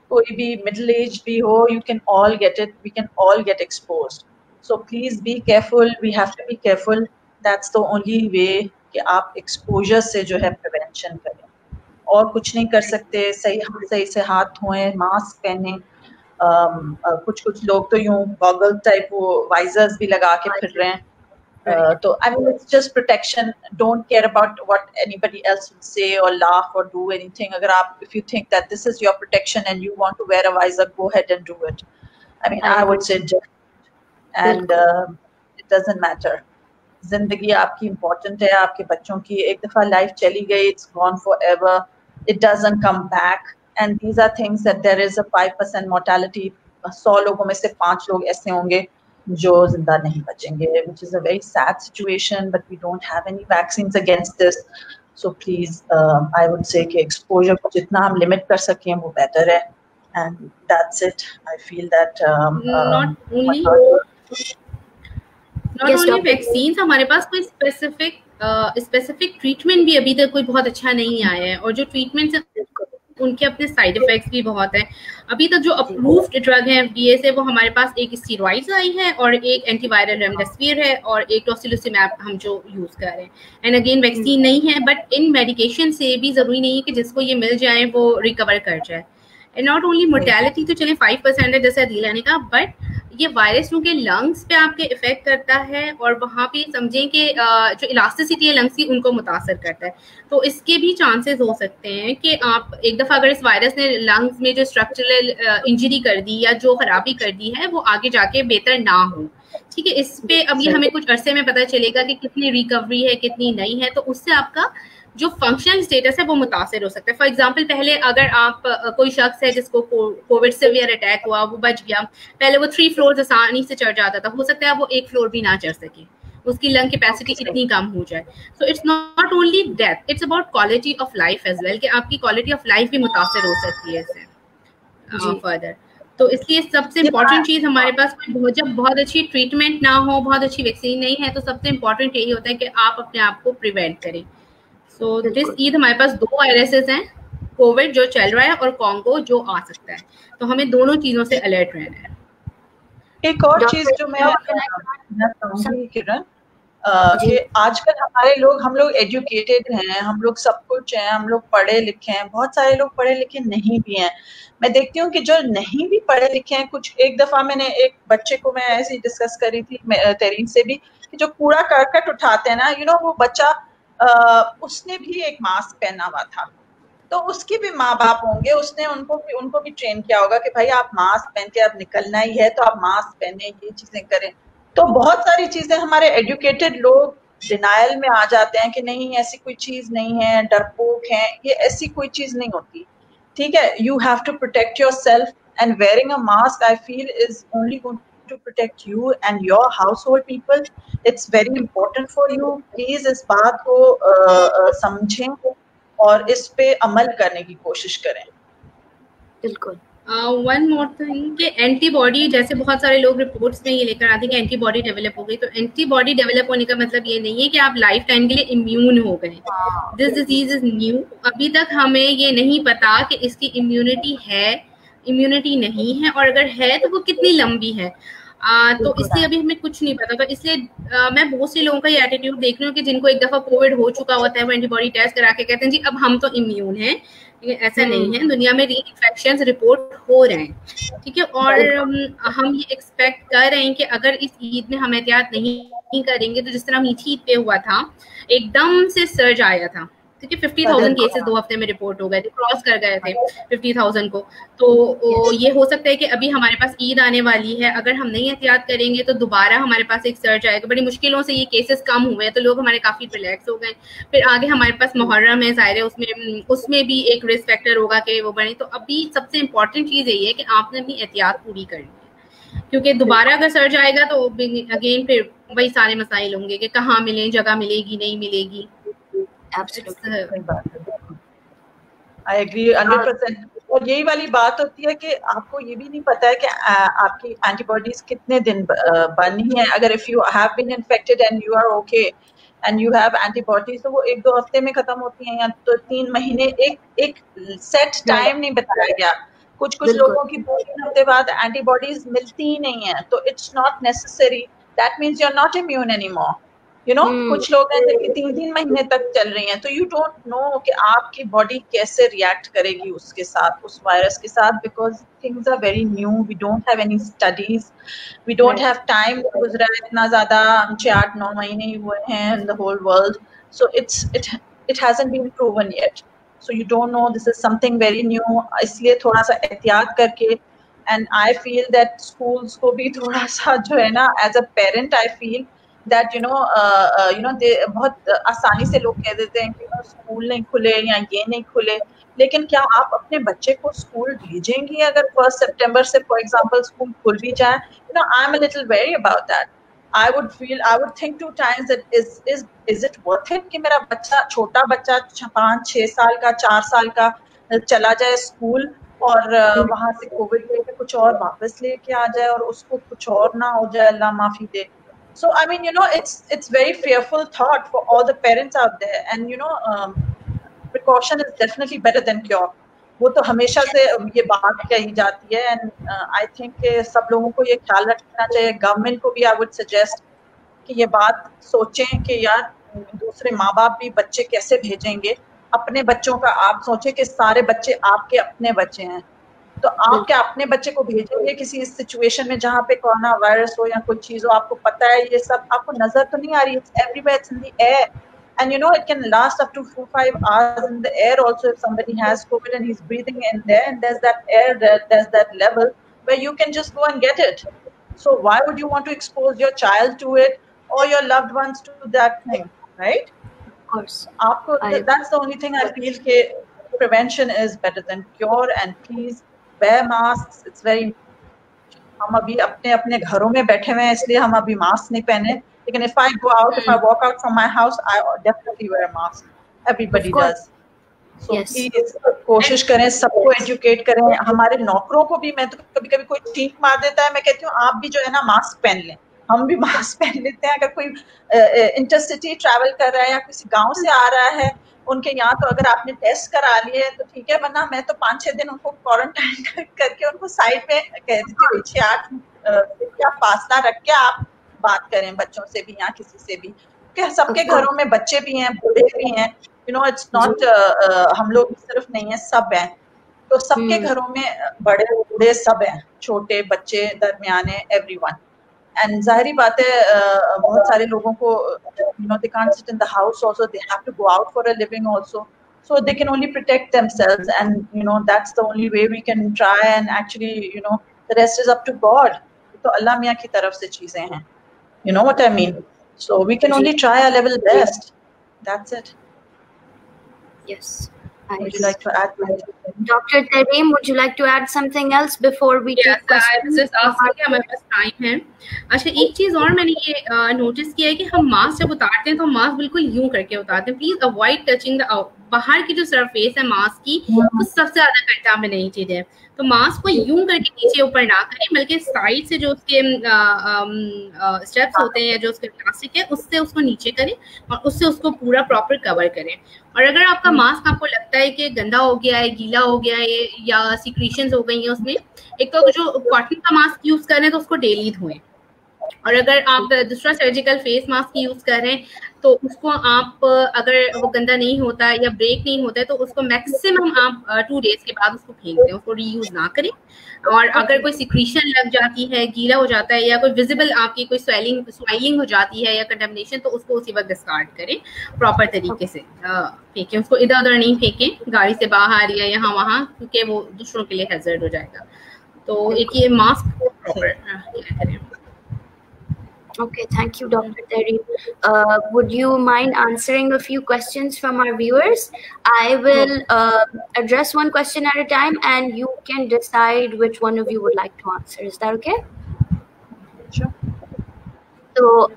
कोई भी मिडिल एज भी हो you can all get it we can all get expose so please be careful we have to be careful that's the only way कि आप एक्सपोजर से जो है प्रिवेंशन करें। और कुछ नहीं कर सकते। सही हाथ सही से हाथ धोएँ मास्क पहने। कुछ कुछ लोग तो यूँ गॉगल टाइप वो वाइजर्स भी लगा के फिर रहे हैं। तो I mean it's just protection don't care about what anybody else would say और लाफ और डू एनीथिंग अगर आप if you think that this is your protection and you want to where a visor go ahead and do it I mean I would से just uh, it doesn't matter. ज़िंदगी आपकी important है आपके बच्चों की एक दफ़ा लाइफ चली गई it's gone forever it doesn't come back and these are things that there is a 5% mortality सौ लोगों में से पाँच लोग ऐसे होंगे जो ज़िंदा नहीं बचेंगे which is a very sad situation but we don't have any vaccine against this so please I would say कि एक्सपोजर को जितना हम लिमिट कर सकें वो बेटर है. And that's it I feel that not only vaccine हमारे पास कोई स्पेसिफिक स्पेसिफिक ट्रीटमेंट भी अभी तक कोई बहुत अच्छा नहीं आया है और जो ट्रीटमेंट उनके अपने साइड इफेक्ट्स भी बहुत हैं। अभी तक जो अप्रूव्ड ड्रग है एफडीए से वो हमारे पास एक स्टीरॉइड्स आई है और एक एंटीवायरल रेमडेसिविर है और एक टोसिलुसिमैब हम जो यूज़ कर रहे हैं। एंड अगेन वैक्सीन नहीं है बट इन मेडिकेशन से भी ज़रूरी नहीं है कि जिसको ये मिल जाए वो रिकवर कर जाए। नॉट ओनली मोर्टेलिटी तो चले फाइव परसेंट है जैसे अदीला ने कहा बट ये वायरस क्योंकि लंग्स पे आपके इफ़ेक्ट करता है और वहाँ पे समझें कि जो इलास्टिसिटी है लंग्स की उनको मुतासर करता है। तो इसके भी चांसेस हो सकते हैं कि आप एक दफ़ा अगर इस वायरस ने लंग्स में जो स्ट्रक्चरल इंजरी कर दी या जो खराबी कर दी है वो आगे जाके बेहतर ना हो। ठीक है इस पे अभी हमें कुछ अरसे में पता चलेगा कि कितनी रिकवरी है कितनी नहीं है तो उससे आपका जो फंक्शनल स्टेटस है वो मुतासर हो सकता है। फॉर एग्ज़ाम्पल पहले अगर आप कोई शख्स है जिसको कोविड सिवियर अटैक हुआ वो बच गया पहले वो थ्री फ्लोर आसानी से चढ़ जाता था। हो सकता है वो एक फ्लोर भी ना चढ़ सके। उसकी लंग कैपेसिटी इतनी कम हो जाए। So it's not only death it's about quality of life as well कि आपकी क्वालिटी ऑफ़ लाइफ भी मुतासर हो सकती है इससे फर्दर तो इसलिए सबसे इम्पोर्टेंट चीज़ हमारे पास बहुत जब बहुत अच्छी ट्रीटमेंट ना हो बहुत अच्छी वैक्सीन नहीं है तो सबसे इम्पोर्टेंट यही होता है कि आप अपने आप को प्रिवेंट करें। सो दिस ईद हमारे पास दो वायरसेस हैं कोविड जो चल रहा है और कॉन्गो जो आ सकता है। तो हमें दोनों चीज़ों से अलर्ट रहना है। एक और चीज़ जो मैं चाहूँगी किरण कि आजकल हमारे लोग हम लोग एजुकेटेड हैं हम लोग सब कुछ हैं हम लोग पढ़े लिखे हैं बहुत सारे लोग पढ़े लिखे नहीं भी हैं। मैं देखती हूँ कि जो नहीं भी पढ़े लिखे हैं कुछ एक दफ़ा मैंने एक बच्चे को मैं ऐसे डिस्कस करी थी तेरीन से भी कि जो कूड़ा करकट उठाते हैं ना यू नो वो बच्चा उसने भी एक मास्क पहना हुआ था। तो उसके भी माँ बाप होंगे, उसने उनको भी उनको भी ट्रेन किया होगा कि भाई आप मास्क पहन के अब निकलना ही है तो आप मास्क पहने, ये चीज़ें करें। तो बहुत सारी चीज़ें हमारे एजुकेटेड लोग डिनाइल में आ जाते हैं कि नहीं, ऐसी कोई चीज़ नहीं है, डरपोक है, ये ऐसी कोई चीज़ नहीं होती। ठीक है? You have to protect yourself and wearing a mask I feel is only to protect you and your household people. It's very important for you. Please इस बात को समझें और इस पे अमल करने की कोशिश करें बिल्कुल वन मोर थिंग कि एंटीबॉडी जैसे बहुत सारे लोग रिपोर्ट्स में ये लेकर आते हैं कि एंटीबॉडी डेवलप हो गई तो एंटीबॉडी डेवलप होने का मतलब ये नहीं है कि आप लाइफ टाइम के लिए इम्यून हो गए दिस डिज़ीज़ इज़ न्यू अभी तक हमें ये नहीं पता कि इसकी इम्यूनिटी है इम्यूनिटी नहीं है और अगर है तो वो कितनी लंबी है आ, तो इसलिए अभी हमें कुछ नहीं पता। तो इसलिए मैं बहुत से लोगों का ये एटीट्यूड देख रही हूँ कि जिनको एक दफ़ा कोविड हो चुका होता है वो एंटीबॉडी टेस्ट करा के कहते हैं जी अब हम तो इम्यून हैं। ऐसा नहीं हम्म। है। दुनिया में री इन्फेक्शन रिपोर्ट हो रहे हैं। ठीक है और हम ये एक्सपेक्ट कर रहे हैं कि अगर इस ईद में हम एहतियात नहीं करेंगे तो जिस तरह मीठी ईद पे हुआ था एकदम से सर्ज आया था। है फिफ्टी थाउज़ेंड केसेस दो हफ़्ते में रिपोर्ट हो गए थे क्रॉस कर गए थे फिफ्टी थाउज़ेंड को। तो ये हो सकता है कि अभी हमारे पास ईद आने वाली है अगर हम नहीं एहतियात करेंगे तो दोबारा हमारे पास एक सर्च आएगा। बड़ी मुश्किलों से ये केसेस कम हुए हैं तो लोग हमारे काफ़ी रिलैक्स हो गए फिर आगे हमारे पास मुहर्रम है ज़ाहिर है उसमें उसमें भी एक रिस्क फैक्टर होगा कि वो बने। तो अभी सबसे इंपॉर्टेंट चीज़ यही है कि आपने अपनी एहतियात पूरी करनी है। क्योंकि दोबारा अगर सर्च आएगा तो अगेन फिर वही सारे मसाइल होंगे कि कहाँ मिले जगह मिलेगी नहीं मिलेगी। आई एग्री हंड्रेड परसेंट और यही वाली बात होती है कि आपको ये भी नहीं पता है कि आपकी एंटीबॉडीज कितने दिन बनी है अगर if you have been infected and you are okay and you have antibodies तो वो एक दो हफ़्ते में खत्म होती हैं या तो तीन महीने एक एक सेट टाइम नहीं बताया गया। कुछ कुछ लोगों की दो तीन हफ़्ते बाद एंटीबॉडीज मिलती ही नहीं है। तो it's not necessary that means you are not immune any more you know hmm. कुछ लोग हैं जिनकी तीन तीन महीने तक चल रही हैं तो यू डोंट नो कि आपकी बॉडी कैसे रिएक्ट करेगी उसके साथ उस वायरस के साथ because things are very new we don't have any studies we don't have time गुजरा है इतना ज़्यादा छह आठ नौ महीने ही हुए हैं in the whole world so it's it it hasn't been proven yet so you don't know this is something very new इसलिए थोड़ा सा एहतियात करके and I feel that schools को भी थोड़ा सा जो है ना as a parent I feel that you know you know they बहुत आसानी से लोग कह देते हैं कि you know, स्कूल नहीं खुले या ये नहीं खुले। लेकिन क्या आप अपने बच्चे को स्कूल भेजेंगे अगर फ़र्स्ट सितंबर से फॉर एग्जांपल स्कूल खुल भी जाए? You know I am a little very about that I would feel I would think two times that is is is it worth it कि मेरा बच्चा छोटा बच्चा पाँच छह साल का चार साल का चला जाए स्कूल और वहाँ से कोविड लेके कुछ और वापस लेके आ जाए और उसको कुछ और ना हो जाए अल्लाह माफ़ी दे। So i mean you know it's it's very fearful thought for all the parents out there and you know um, precaution is definitely better than cure वो तो हमेशा से ये बात कही जाती है एंड आई थिंक सब लोगों को ये ख्याल रखना चाहिए गवर्नमेंट को भी आई वुड सजेस्ट कि ये बात सोचें कि यार दूसरे माँ बाप भी बच्चे कैसे भेजेंगे अपने बच्चों का आप सोचें कि सारे बच्चे आपके अपने बच्चे हैं तो आप क्या अपने बच्चे को भेजेंगे किसी सिचुएशन में जहाँ पे कोरोना वायरस हो या कुछ चीज हो आपको पता है ये सब आपको नजर तो नहीं आ रही it's everywhere it's in the air and you know it can last up to four five hours in the air also if somebody has covid and he's breathing in there and there's that air there there's that level where you can just go and get it so why would you want to expose your child to it or your loved ones to that thing right of course Aapko, that's the only thing i feel ke prevention is better than cure and please wear masks it's very हम अभी अपने अपने घरों में बैठे हुए हैं इसलिए हम अभी मास्क नहीं पहने। लेकिन I go out if I walk out from my house I definitely wear a mask. Everybody does. So yes. please कोशिश करें सबको एजुकेट करें। हमारे नौकरों को भी मैं तो कभी कभी कोई चीख मार देता है मैं कहती हूँ आप भी जो है ना मास्क पहन लें। हम भी मास्क पहन लेते हैं। अगर कोई इंटरसिटी ट्रैवल कर रहा है या किसी गाँव से आ रहा है उनके यहाँ तो अगर आपने टेस्ट करा लिए तो ठीक है वरना मैं तो पाँच छह दिन उनको क्वारंटाइन करके उनको साइड में कह देती हूँ छह आठ क्या फासला रख के आप बात करें बच्चों से भी या किसी से भी। क्या सबके घरों में बच्चे भी हैं बूढ़े भी हैं यू नो इट्स नॉट हम लोग सिर्फ़ नहीं है सब हैं। तो सबके हम्म। घरों में बड़े बूढ़े सब हैं छोटे बच्चे दरमियाने everyone and zahiri baate, bahut sare logon ko you know they can't sit in the house also. They have to go out for a living also. So they can only protect themselves and you know that's the only way we can try and actually you know the rest is up to god. to allah miyan ki taraf se cheeze hain you know what i mean? So we can only try our level best. That's it. Yes. Would you like to add Dr. Tareem, would you like to add something else before we yes, take questions? Yes, हमारे पास time है अच्छा एक चीज़ और मैंने ये notice किया है कि हम मास्क जब उतारते हैं तो मास्क बिल्कुल यूँ करके उतारते हैं प्लीज़ अवॉइड टचिंग द बाहर की जो सरफेस है मास्क की वो सबसे ज़्यादा कंटामिनेटेड है। तो मास्क को यूँ करके नीचे ऊपर ना करें बल्कि साइड से जो उसके स्टेप्स होते हैं जो उसके प्लास्टिक है उससे उसको नीचे करें और उससे उसको पूरा प्रॉपर कवर करें। और अगर आपका मास्क आपको लगता है कि गंदा हो गया है गीला हो गया है या सिक्रीशन हो गई है उसमें एक तो जो कॉटन का मास्क यूज़ करें तो उसको डेली धोएँ। और अगर आप दूसरा सर्जिकल फेस मास्क यूज़ कर रहे हैं तो उसको आप, अगर वो गंदा नहीं होता या ब्रेक नहीं होता है तो उसको मैक्सिमम आप टू डेज़ के बाद उसको फेंक दें, उसको रीयूज ना करें। और अगर कोई सिक्रीशन लग जाती है, गीला हो जाता है या कोई विजिबल आपकी कोई स्वेलिंग स्वेलिंग हो जाती है या कंटेमिनेशन तो उसको उसी वक्त डिस्कार्ड करें प्रॉपर तरीके से। फेंकें, उसको इधर उधर नहीं फेंकें, गाड़ी से बाहर या यहाँ वहाँ, क्योंकि वो दूसरों के लिए हेजर्ड हो जाएगा। तो एक ये मास्क प्रॉपर करें। Okay, thank you, Dr. Terry. Uh, would you mind answering a few questions from our viewers? I will uh, address one question at a time and you can decide which one of you would like to answer. Is that okay? Sure. So,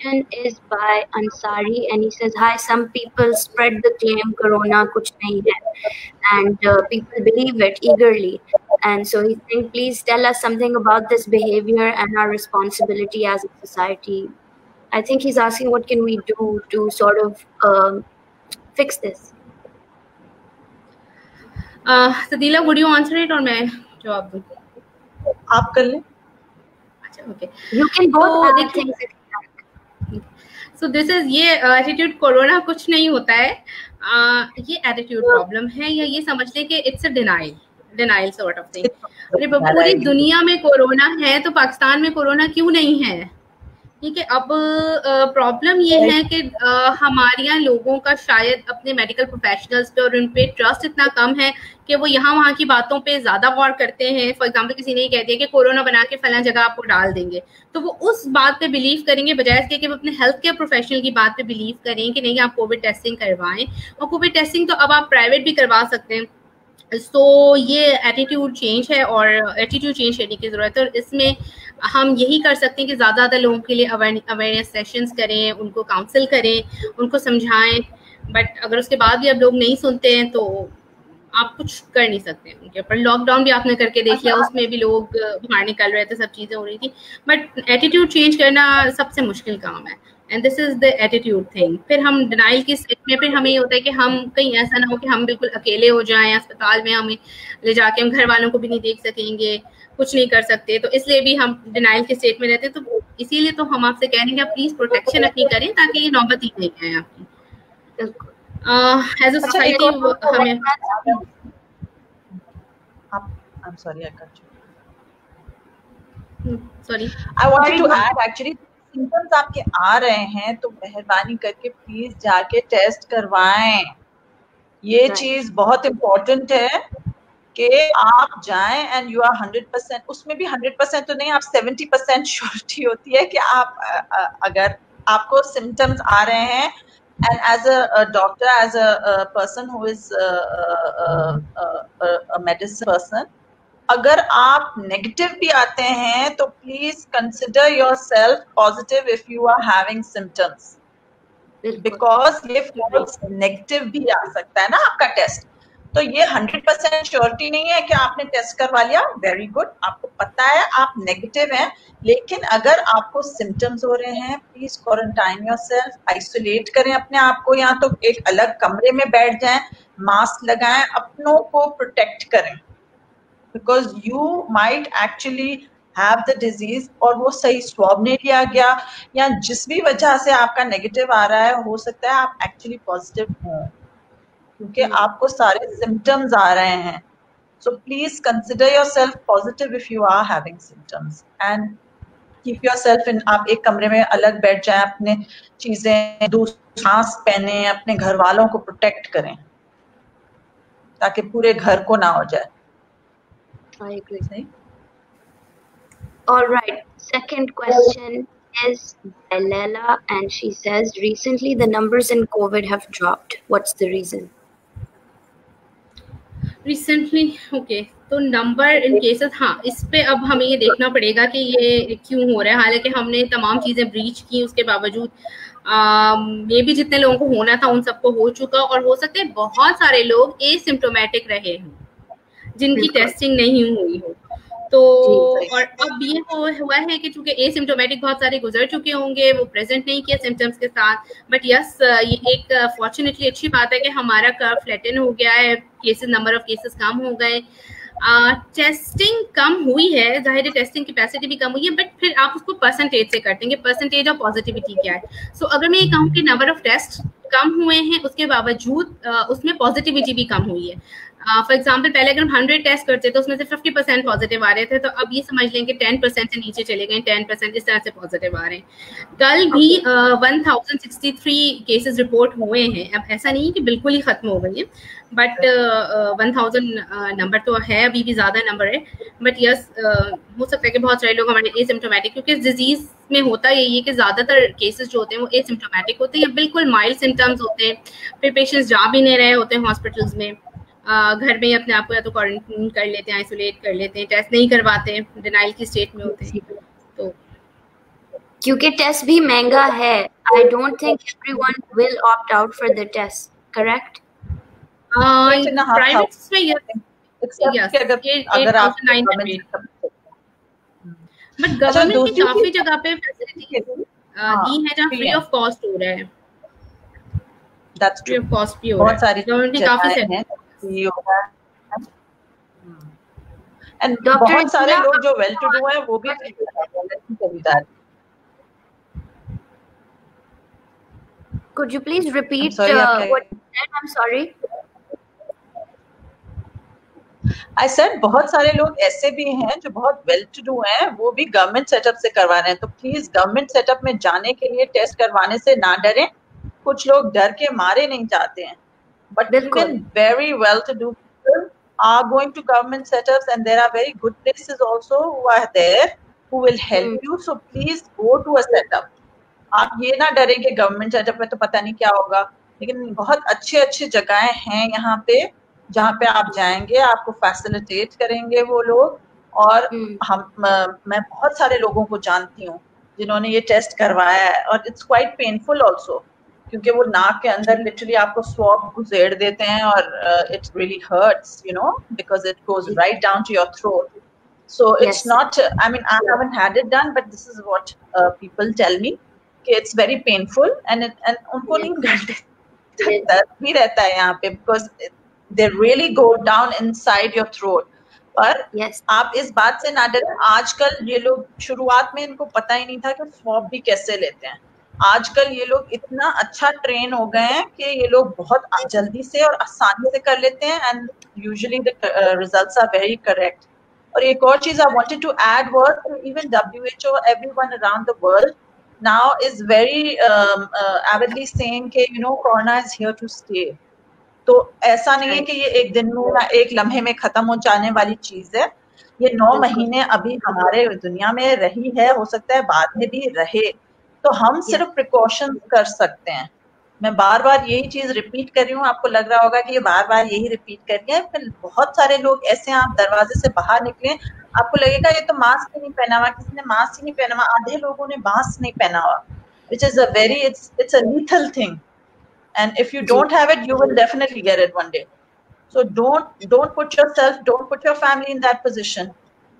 question is by Ansari and he says, Hi, some people spread the claim Corona kuch nahi hai, and uh, people believe it eagerly. And so he's saying, please tell us something about this behavior and our responsibility as a society. I think he's asking, what can we do to sort of um, fix this? Uh, Sadila, would you answer it or मैं जवाब दूँ? आप कर लें. अच्छा, okay. You can both so, add things. so this is ये attitude uh, corona कुछ नहीं होता है। Uh, ये एटीट्यूड प्रॉब्लम है या ये समझ लें कि it's a denial denial sort of thing अरे पूरी दुनिया में कोरोना है तो पाकिस्तान में कोरोना क्यों नहीं है? ठीक है अब प्रॉब्लम ये है कि हमारे यहाँ लोगों का शायद अपने मेडिकल प्रोफेशनल्स पे और उन पे ट्रस्ट इतना कम है कि वो यहाँ वहाँ की बातों पे ज़्यादा गौर करते हैं। फॉर एग्ज़ाम्पल किसी ने कह दिया कि कोरोना बना के फला जगह आपको डाल देंगे। तो वो उस बात पे बिलीव करेंगे बजाय इसके कि वो अपने हेल्थ केयर प्रोफेशनल की बात पे बिलीव करें कि नहीं आप कोविड टेस्टिंग करवाएँ। और कोविड टेस्टिंग तो अब आप प्राइवेट भी करवा सकते हैं। सो so, ये एटीट्यूड चेंज है और एटीट्यूड चेंज करने की ज़रूरत है और इसमें हम यही कर सकते हैं कि ज़्यादा ज़्यादा लोगों के लिए अवेयरनेस सेशंस करें उनको काउंसिल करें उनको समझाएँ। बट अगर उसके बाद भी अब लोग नहीं सुनते हैं तो आप कुछ कर नहीं सकते उनके ऊपर। लॉकडाउन भी आपने करके देख लिया उसमें भी लोग बाहर निकल रहे थे सब चीज़ें हो रही थी। बट एटीट्यूड चेंज करना सबसे मुश्किल काम है। And this is the attitude thing फिर हम डिनाइल की स्टेट में फिर हमें ये होता है कि हम कहीं ऐसा ना हो कि हम बिल्कुल अकेले हो जाएँ अस्पताल में हमें ले जाके हम घर वालों को भी नहीं देख सकेंगे। कुछ नहीं कर सकते। तो इसलिए भी हम डिनाइल के स्टेट में रहते हैं तो इसीलिए तो हम आपसे कह रहे हैं कि आप प्लीज़ प्रोटेक्शन अपनी करें ताकि ये नौबत ही नहीं आए आपकी। एज अ सोसाइटी हमें I'm sorry, I cut you. Sorry I wanted to add actually symptoms आपके आ रहे हैं तो मेहरबानी करके प्लीज़ जाके टेस्ट करवाएँ। ये Right. चीज़ बहुत इम्पोर्टेंट है। कि आप जाएँ and you are hundred percent उसमें भी हंड्रेड परसेंट तो नहीं आप सेवेंटी परसेंट श्योरिटी होती है कि आप अगर आपको सिम्टम्स आ रहे हैं and as a, a doctor as a, a person who is a, a, a, a medicine person अगर आप नेगेटिव भी आते हैं तो please consider yourself positive if you are having symptoms because ये नेगेटिव भी आ सकता है ना आपका टेस्ट तो ये हंड्रेड परसेंट श्योरिटी नहीं है कि आपने टेस्ट करवा लिया। वेरी गुड आपको पता है, आप नेगेटिव हैं, लेकिन अगर आपको सिम्टम्स हो रहे हैं please quarantine yourself isolate करें अपने आप को, या तो एक अलग कमरे में बैठ जाएँ मास्क लगाएँ, अपनों को प्रोटेक्ट करें। Because you might actually have the disease और वो सही स्वाब नहीं लिया गया, या जिस भी वजह से आपका नेगेटिव आ रहा है, हो सकता है आप एक्चुअली पॉजिटिव हों। क्योंकि आपको सारे सिम्टम्स आ रहे हैं so please consider yourself positive if you are having symptoms and keep yourself in आप एक कमरे में अलग बैठ जाएँ अपने चीज़ें मास्क पहने अपने घर वालों को प्रोटेक्ट करें ताकि पूरे घर को ना हो जाए I agree. सही All right. Second question is by and she says recently the numbers in COVID have dropped. What's the reason? Recently okay तो नंबर इन केसेस हाँ इस पे अब हमें ये देखना पड़ेगा कि ये क्यों हो रहा है। हालाँकि हमने तमाम चीज़ें ब्रीच की उसके बावजूद मे भी जितने लोगों को होना था उन सबको हो चुका और हो सकते है बहुत सारे लोग एसिम्टोमेटिक रहे हैं जिनकी टेस्टिंग नहीं हुई हो। तो और अब ये हो हुआ है कि चूँकि एसिम्टोमेटिक बहुत सारे गुजर चुके होंगे वो प्रेजेंट नहीं किया सिम्टम्स के साथ बट यस ये एक फॉर्चुनेटली अच्छी बात है कि हमारा कर्व फ्लैटन हो गया है केसेस नंबर ऑफ़ केसेस कम हो गए। टेस्टिंग कम हुई है ज़ाहिर है टेस्टिंग कैपेसिटी भी कम हुई है बट फिर आप उसको परसेंटेज से करते हैं परसेंटेज ऑफ़ पॉजिटिविटी क्या है। सो so, अगर मैं ये कहूँ कि नंबर ऑफ़ टेस्ट कम हुए हैं उसके बावजूद uh, उसमें पॉजिटिविटी भी कम हुई है। फॉर एग्ज़ाम्पल पहले अगर हम हंड्रेड टेस्ट करते तो उसमें से फिफ्टी परसेंट पॉजिटिव आ रहे थे तो अब ये समझ लें कि टेन परसेंट से नीचे चले गए टेन परसेंट इस तरह से पॉजिटिव आ रहे हैं। कल भी one thousand sixty three cases report हुए हैं। अब ऐसा नहीं है कि बिल्कुल ही खत्म हो गई है बट वन थाउज़ेंड नंबर तो है अभी भी ज़्यादा नंबर है। बट यस हो सकता है कि बहुत सारे लोग हमारे एसिम्टोमेटिक क्योंकि इस डिज़ीज़ में होता यही है कि ज़्यादातर केसेस जो होते हैं वो एसिम्टोमेटिक होते हैं या बिल्कुल माइल्ड सिम्टम्स होते हैं। फिर पेशेंट्स जा भी नहीं रहे होते हैं हॉस्पिटल्स में। Uh, घर में अपने आप को या तो क्वारंटीन कर लेते हैं आइसोलेट कर लेते हैं टेस्ट नहीं करवाते डिनाइल की स्टेट में होते हैं। तो क्योंकि टेस्ट भी महँगा है। I don't think everyone will opt out for the test correct में अगर आप बट गवर्नमेंट ने काफ़ी जगह पे फैसिलिटी हाँ, दी है जहाँ फ्री ऑफ़ कॉस्ट हो रहा है। That's free true. ऑफ़ भी हो बहुत सारी गवर्नमेंट ने काफ़ी हैं। Yoga and Dr. बहुत सारे लोग जो वेल टू डू हैं वो भी खरीदार Could you please repeat sorry, uh, आपका- what you said? I'm sorry. I said बहुत सारे लोग ऐसे भी हैं जो बहुत वेल टू डू हैं वो भी गवर्नमेंट सेटअप से करवा रहे हैं तो प्लीज़ गवर्नमेंट सेटअप में जाने के लिए टेस्ट करवाने से ना डरें कुछ लोग डर के मारे नहीं जाते हैं बिल्कुल। Even very well to do people are going to government setups and there are very good places also who are there who will help Hmm. you so please go to a setup आप ये ना डरे कि government setup में तो पता नहीं क्या होगा लेकिन बहुत अच्छे अच्छे जगहें हैं यहाँ पे जहाँ पे आप जाएँगे आपको फैसिलिटेट करेंगे वो लोग और Hmm. हम मैं बहुत सारे लोगों को जानती हूँ जिन्होंने ये टेस्ट करवाया है और इट्स क्वाइट पेनफुल ऑल्सो क्योंकि वो नाक के अंदर लिटरली आपको स्वॉप गुजेर देते हैं और it really hurts you know because it goes right down to your throat so it's not I mean I haven't had it done but this is what people tell me कि it's very painful and and उनको नहीं डर भी रहता है यहाँ पे because they really go down inside your throat पर yes. आप इस बात से ना डर आजकल ये लोग शुरुआत में इनको पता ही नहीं था कि स्वॉप भी कैसे लेते हैं। आजकल ये लोग इतना अच्छा ट्रेन हो गए हैं कि ये लोग बहुत जल्दी से और आसानी से कर लेते हैं and usually the results are very correct और एक और चीज़ I wanted to add word even WHO everyone around the world now is very um, uh, avidly saying कि you know corona is here to stay. तो ऐसा नहीं है कि ये एक दिन में या एक लम्हे में खत्म हो जाने वाली चीज़ है। ये नौ महीने अभी हमारे दुनिया में रही है हो सकता है बाद में भी रहे। तो हम सिर्फ़ प्रिकॉशन कर सकते हैं। मैं बार बार यही चीज़ रिपीट कर रही हूँ आपको लग रहा होगा कि ये बार बार यही रिपीट कर रही है फिर बहुत सारे लोग ऐसे आप दरवाजे से बाहर निकले आपको लगेगा ये तो मास्क ही नहीं पहना हुआ किसी ने मास्क ही नहीं पहना हुआ आधे लोगों ने मास्क नहीं पहना हुआ which is a very it's it's a lethal thing and if you don't have it you will definitely get it one day. So don't don't put yourself don't put your family in that position.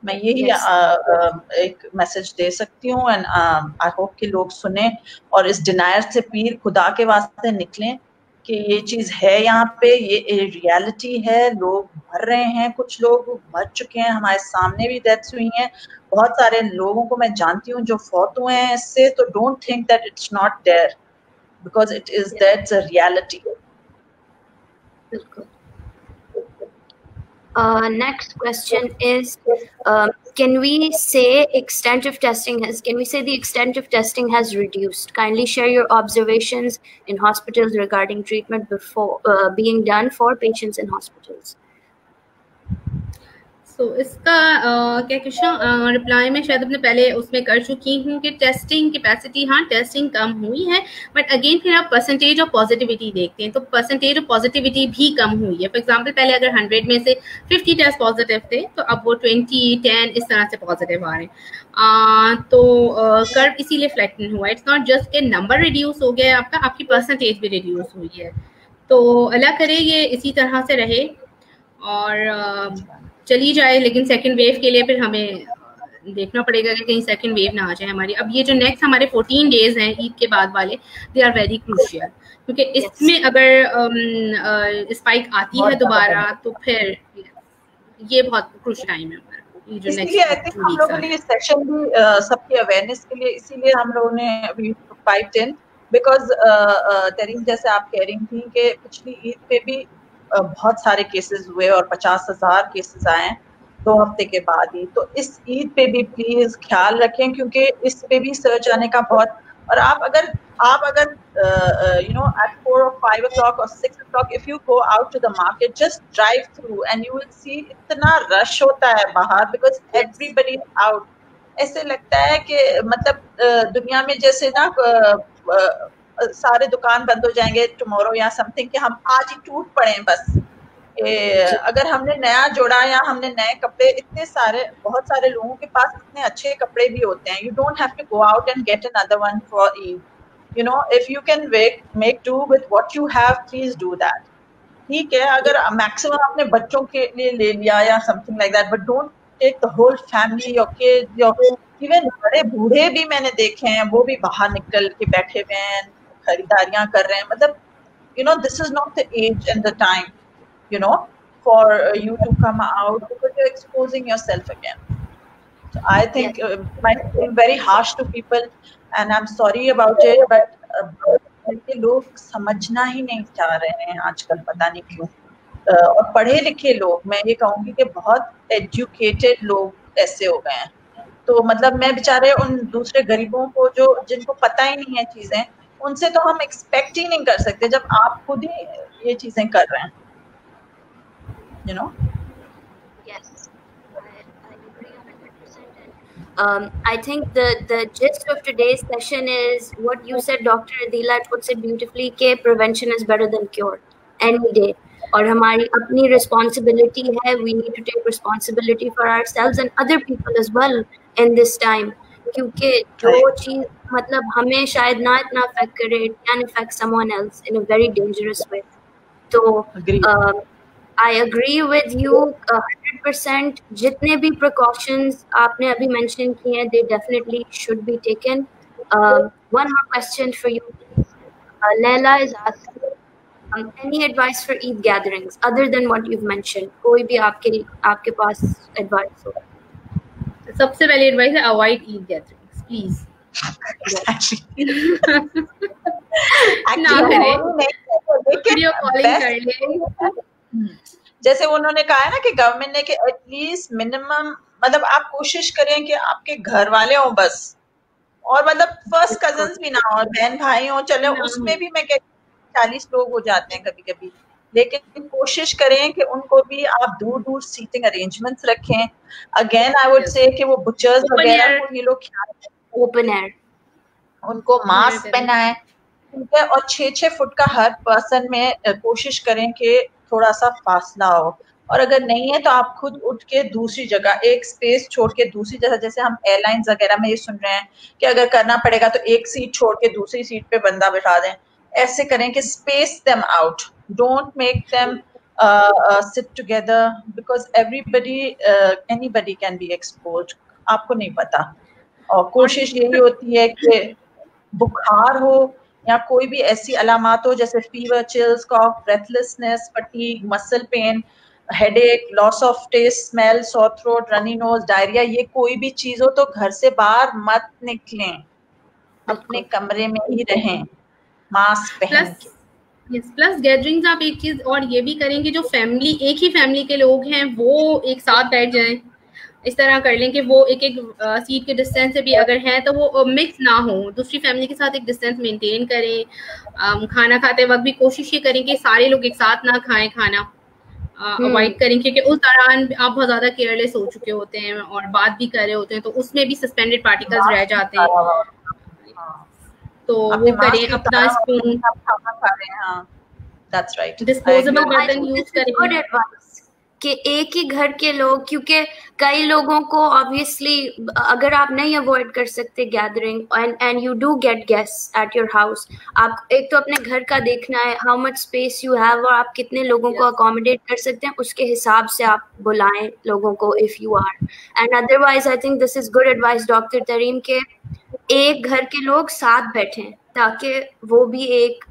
मैं यही yes. आ, आ, एक message दे सकती हूँ and I hope कि लोग सुने और इस डिनायर से पीर खुदा के वास्ते निकलें कि ये चीज़ है यहाँ पे ये रियलिटी है लोग मर रहे हैं कुछ लोग मर चुके हैं हमारे सामने भी डेथ्स हुई हैं। बहुत सारे लोगों को मैं जानती हूँ जो फौत हुए हैं इससे तो don't think that it's not there because it is that's a reality बिल्कुल। Uh, next question is uh, can we say extent of testing has can we say the extent of testing has reduced? Kindly share your observations in hospitals regarding treatment before uh, being done for patients in hospitals तो इसका आ, क्या question reply में शायद अपने पहले उसमें कर चुकी हूँ कि टेस्टिंग कैपेसिटी हाँ टेस्टिंग कम हुई है बट अगेन फिर आप परसेंटेज ऑफ़ पॉजिटिविटी देखते हैं तो परसेंटेज ऑफ़ पॉजिटिविटी भी कम हुई है। फॉर एग्जांपल पहले अगर हंड्रेड में से फिफ्टी टेस्ट पॉजिटिव थे तो अब वो ट्वेंटी टेन इस तरह से पॉजिटिव आ रहे हैं। तो कर्व इसीलिए फ्लैटन हुआ इट्स नॉट जस्ट के नंबर रिड्यूस हो गया है आपका आपकी परसेंटेज भी रिड्यूस हुई है। तो अल्लाह करे ये इसी तरह से रहे और चली जाए लेकिन सेकेंड वेव के लिए फिर हमें देखना पड़ेगा कि कहीं सेकेंड वेव ना आ जाए हमारी। अब ये जो नेक्स्ट हमारे फोर्टीन डेज़ हैं ईद के बाद वाले दे आर वेरी क्रूशियल क्योंकि इसमें अगर स्पाइक um, आती है दोबारा तो फिर ये बहुत क्रूश टाइम है इसीलिए आई थिंक हम लोगों ने सेशन भी सबकी अवेयरनेस के लिए इसीलिए हम लोगों ने अभी पाइप इन बिकॉज़ तरीन जैसे आप कह रही थी कि पिछली ईद पे भी बहुत सारे केसेस हुए और पचास हज़ार केसेस आए दो हफ़्ते के बाद ही। तो इस ईद पे भी प्लीज़ ख्याल रखें क्योंकि इस पे भी सर्च आने का बहुत और आप अगर आप अगर यू नो एट फोर और फाइव o'clock और six o'clock if you go out to the market just drive through and you will see इतना रश होता है बाहर बिकॉज़ एवरीबडी आउट ऐसे लगता है कि मतलब दुनिया में जैसे ना सारे दुकान बंद हो जाएँगे टुमारो या समथिंग कि हम आज ही टूट पड़े बस। ए, अगर हमने नया जोड़ा या हमने नए कपड़े इतने सारे बहुत सारे लोगों के पास इतने अच्छे कपड़े भी होते हैं। You don't have to go out and get another one for Eid you know if you can make do with what you have please do that ठीक है अगर मैक्सिमम अपने बच्चों के लिए ले लिया या something like that but don't take the whole family your kids your even बड़े बूढ़े भी मैंने देखे हैं वो भी बाहर निकल के बैठे हुए हैं। खरीदारियाँ कर रहे हैं। मतलब you know this is not the age and the time you know for you to come out because you exposing yourself again so i think uh, might seem very harsh to people and i'm sorry about it but uh, लोग समझना ही नहीं चाह रहे हैं आजकल पता नहीं क्यों। Uh, और पढ़े लिखे लोग मैं ये कहूँगी कि बहुत एजुकेटेड लोग ऐसे हो गए हैं। तो मतलब मैं बेचारे उन दूसरे गरीबों को जो जिनको पता ही नहीं है चीज़ें उनसे तो हम एक्सपेक्ट ही नहीं कर सकते जब आप खुद ही ये चीज़ें कर रहे हैं you know Um, I think the the gist of today's session is what you said, Dr. Adila puts it beautifully. कि prevention is better than cure any day. और हमारी अपनी responsibility है. We need to take responsibility for ourselves and other people as well in this time. क्योंकि जो चीज़ मतलब हमें शायद ना इतना अफेक्ट करे it can affect someone else in a very dangerous way तो I agree with you hundred percent जितने भी प्रिकॉशंस आपने अभी मेंशन किए हैं they definitely should be taken one more question for you Laila is asking um, any advice for Eid gatherings other than what you've mentioned? कोई भी आपके आपके पास एडवाइस हो। सबसे पहली एडवाइस है अवॉइड ईद गैदरिंग्स प्लीज़ ले। जैसे उन्होंने कहा है ना कि गवर्नमेंट ने कि एटलीस्ट मिनिमम मतलब आप कोशिश करें कि आपके घर वाले हो बस। और मतलब फ़र्स्ट कज़न भी ना हो बहन भाई हो चले उसमें भी मैं कहती चालीस लोग हो जाते हैं कभी कभी लेकिन कोशिश करें कि उनको भी आप दूर दूर सीटिंग अरेंजमेंट्स रखें अगेन आई वुड से कि वो बुचर्स वगैरह को ये लोग ख्याल ओपन एयर उनको मास्क पहनाए ठीक है और छह छह फुट का हर पर्सन में कोशिश करें कि थोड़ा सा फासला हो। और अगर नहीं है तो आप खुद उठ के दूसरी जगह एक स्पेस छोड़ के दूसरी जगह जैसे हम एयरलाइंस वगैरह में ये सुन रहे हैं कि अगर करना पड़ेगा तो एक सीट छोड़ के दूसरी सीट पे बंदा बैठा दें। ऐसे करें कि space them out don't make them sit together because everybody anybody can be expose आपको नहीं पता। और कोशिश यही होती है कि बुखार हो या कोई भी ऐसी अलामत हो जैसे fever chills cough breathlessness fatigue muscle pain headache loss of taste smell sore throat runny nose diarrhoea ये कोई भी चीज़ हो तो घर से बाहर मत निकलें। अपने कमरे में ही रहें मास्क पहन के। यस प्लस गैदरिंग्स आप एक चीज़ और ये भी करेंगे जो फैमिली एक ही फैमिली के लोग हैं वो एक साथ बैठ जाएँ। इस तरह कर लें कि वो एक एक सीट के डिस्टेंस से भी अगर है तो वो मिक्स ना हो। दूसरी फैमिली के साथ एक डिस्टेंस मेंटेन करें। खाना खाते वक्त भी कोशिश ये करें कि सारे लोग एक साथ ना खाएँ खाना। अवॉइड करें क्योंकि उस दौरान आप बहुत ज़्यादा केयरलेस हो चुके होते हैं और बात भी कर रहे होते हैं तो उसमें भी सस्पेंडेड पार्टिकल्स रह जाते हैं। तो वो करें अपना स्पून डिस्पोजेबल बर्तन यूज़ करें। कि एक ही घर के लोग क्योंकि कई लोगों को ऑब्वियसली अगर आप नहीं अवॉइड कर सकते gathering and and you do get guest at your house आप एक तो अपने घर का देखना है how much space you have और आप कितने लोगों को अकोमोडेट कर सकते हैं उसके हिसाब से आप बुलाएँ लोगों को if you are and otherwise I think this is good advice doctor Tarim के एक घर के लोग साथ बैठें ताकि वो भी एक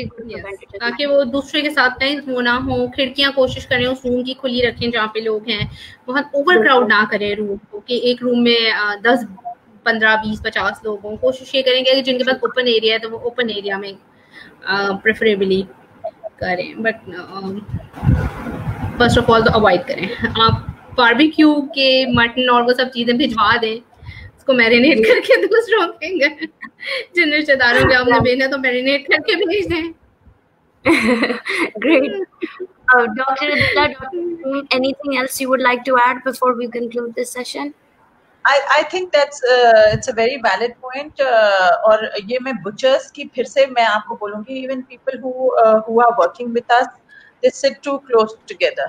ताकि वो दूसरे के साथ कहीं वो ना हो खिड़कियाँ कोशिश करें उस रूम की खुली रखें जहाँ पे लोग हैं। बहुत ओवर क्राउड ना करें रूम को कि एक रूम में दस पंद्रह बीस पचास लोग हों कोशिश ये करेंगे कि जिनके पास ओपन एरिया है तो वो ओपन एरिया में प्रेफरेबली करें। बट फ़र्स्ट ऑफ़ ऑल तो अवॉइड करें। आप बारबेक्यू के मटन और वो सब चीज़ें भिजवा दें। उसको मैरिनेट करके दूसरों के जिन रिश्तेदारों के आपने भेजना तो मैरिनेट करके भेज दें Great. Uh, Dr. Adila, Dr. anything else you would like to add before we conclude this session? I, I think that's uh, it's a very valid point uh, और ये मैं butchers की फिर से मैं आपको बोलूँगी even people who uh, who are working with us they sit too close together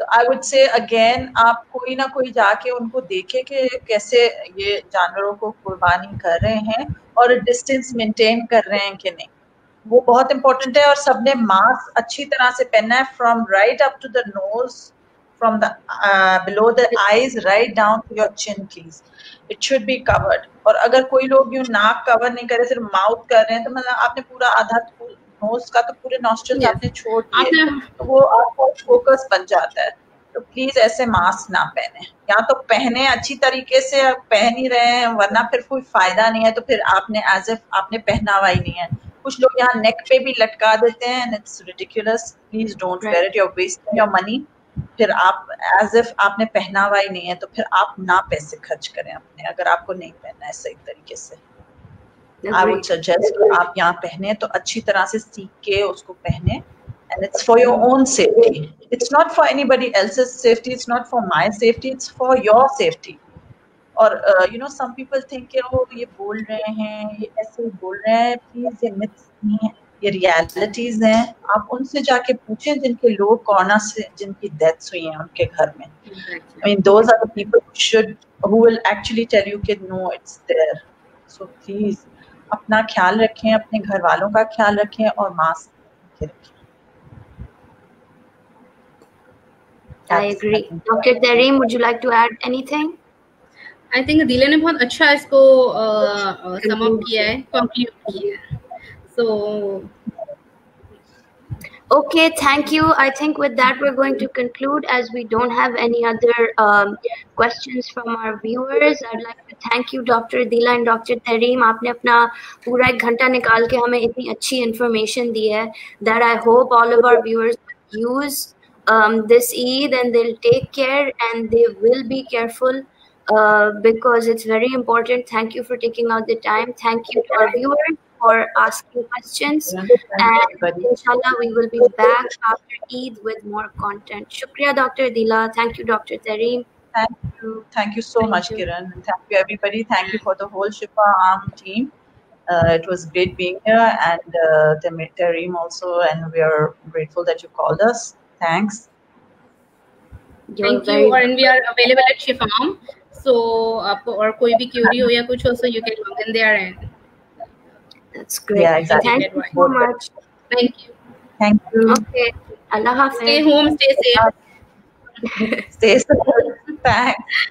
तो आई वुड से अगेन आप कोई ना कोई जाके उनको देखे कि कैसे ये जानवरों को कुर्बानी कर रहे हैं और डिस्टेंस मेंटेन कर रहे हैं कि नहीं। वो बहुत इंपॉर्टेंट है और सबने मास्क अच्छी तरह से पहनना है from right up to the nose from the below the eyes right down to your chin please it should be covered और अगर कोई लोग यू नाक कवर नहीं करे सिर्फ़ माउथ कर रहे हैं तो मतलब आपने पूरा आधा नोज़ का तो पूरे नॉस्ट्रल आपने छोड़ दिए तो वो आपका फोकस बन जाता है। तो प्लीज़ ऐसे मास्क ना पहने। या तो पहने अच्छी तरीके से पहन ही रहे हैं वरना फिर कोई फ़ायदा नहीं है तो फिर आपने एज एफ़ आपने पहना हुआ ही नहीं है। कुछ लोग यहाँ नेक पे भी लटका देते हैं and it's ridiculous please don't wear it your waste your money फिर आप एज इफ़ आपने पहना हुआ ही नहीं है तो फिर आप ना पैसे खर्च करें अपने अगर आपको नहीं पहनना है सही तरीके से। आई वुड सजेस्ट आप यहाँ पहने तो अच्छी तरह से सीख के उसको पहने। And it's for your own safety it's not for anybody else's safety it's not for my safety it's for your safety और you know some people think कि वो ये बोल रहे हैं ये ऐसे बोल रहे हैं प्लीज़ ये मिथ्स नहीं है ये रियलिटीज हैं। आप उनसे जाके पूछें जिनके लोग कोरोना से जिनकी डेथ्स हुई हैं उनके घर में। I mean those are the people should who will actually tell you कि no it's there so please अपना ख्याल रखें अपने घर वालों का ख्याल रखें और मास्क रखें I agree. Dr. Tareem, would you like to add anything? I think दिले ने बहुत अच्छा इसको sum up किया है कंक्लूड किया है सो Okay, thank you. I think with that we're going to conclude as we don't have any other um, questions from our viewers. I'd like to thank you, Dr. Dila and Dr. Tareem. आपने अपना पूरा एक घंटा निकाल के हमें इतनी अच्छी information दी है that I hope all of our viewers use um, this Eid and they'll take care and they will be careful uh, because it's very important. Thank you for taking out the time. Thank you to our viewers for asking questions. And inshallah, we will be back after Eid with more content. Shukriya, Dr. Dila. Thank you, Dr. Tareem. Thank you. Thank you so Thank much, you. Kiran. And Thank you, everybody. Thank you for the whole Shifa Arm team. Uh, it was great being here, and uh, Tem- Tareem also, and we are grateful that you called us. Thanks. You're Thank very you and we are available at Shifam. So आपको और कोई भी Curie हो या कुछ हो so you can log in there and that's great. Yeah, exactly. Thank you so much. thank you. Thank you. Okay. Allah Hafiz. Stay home, stay safe. Stay safe. Thanks.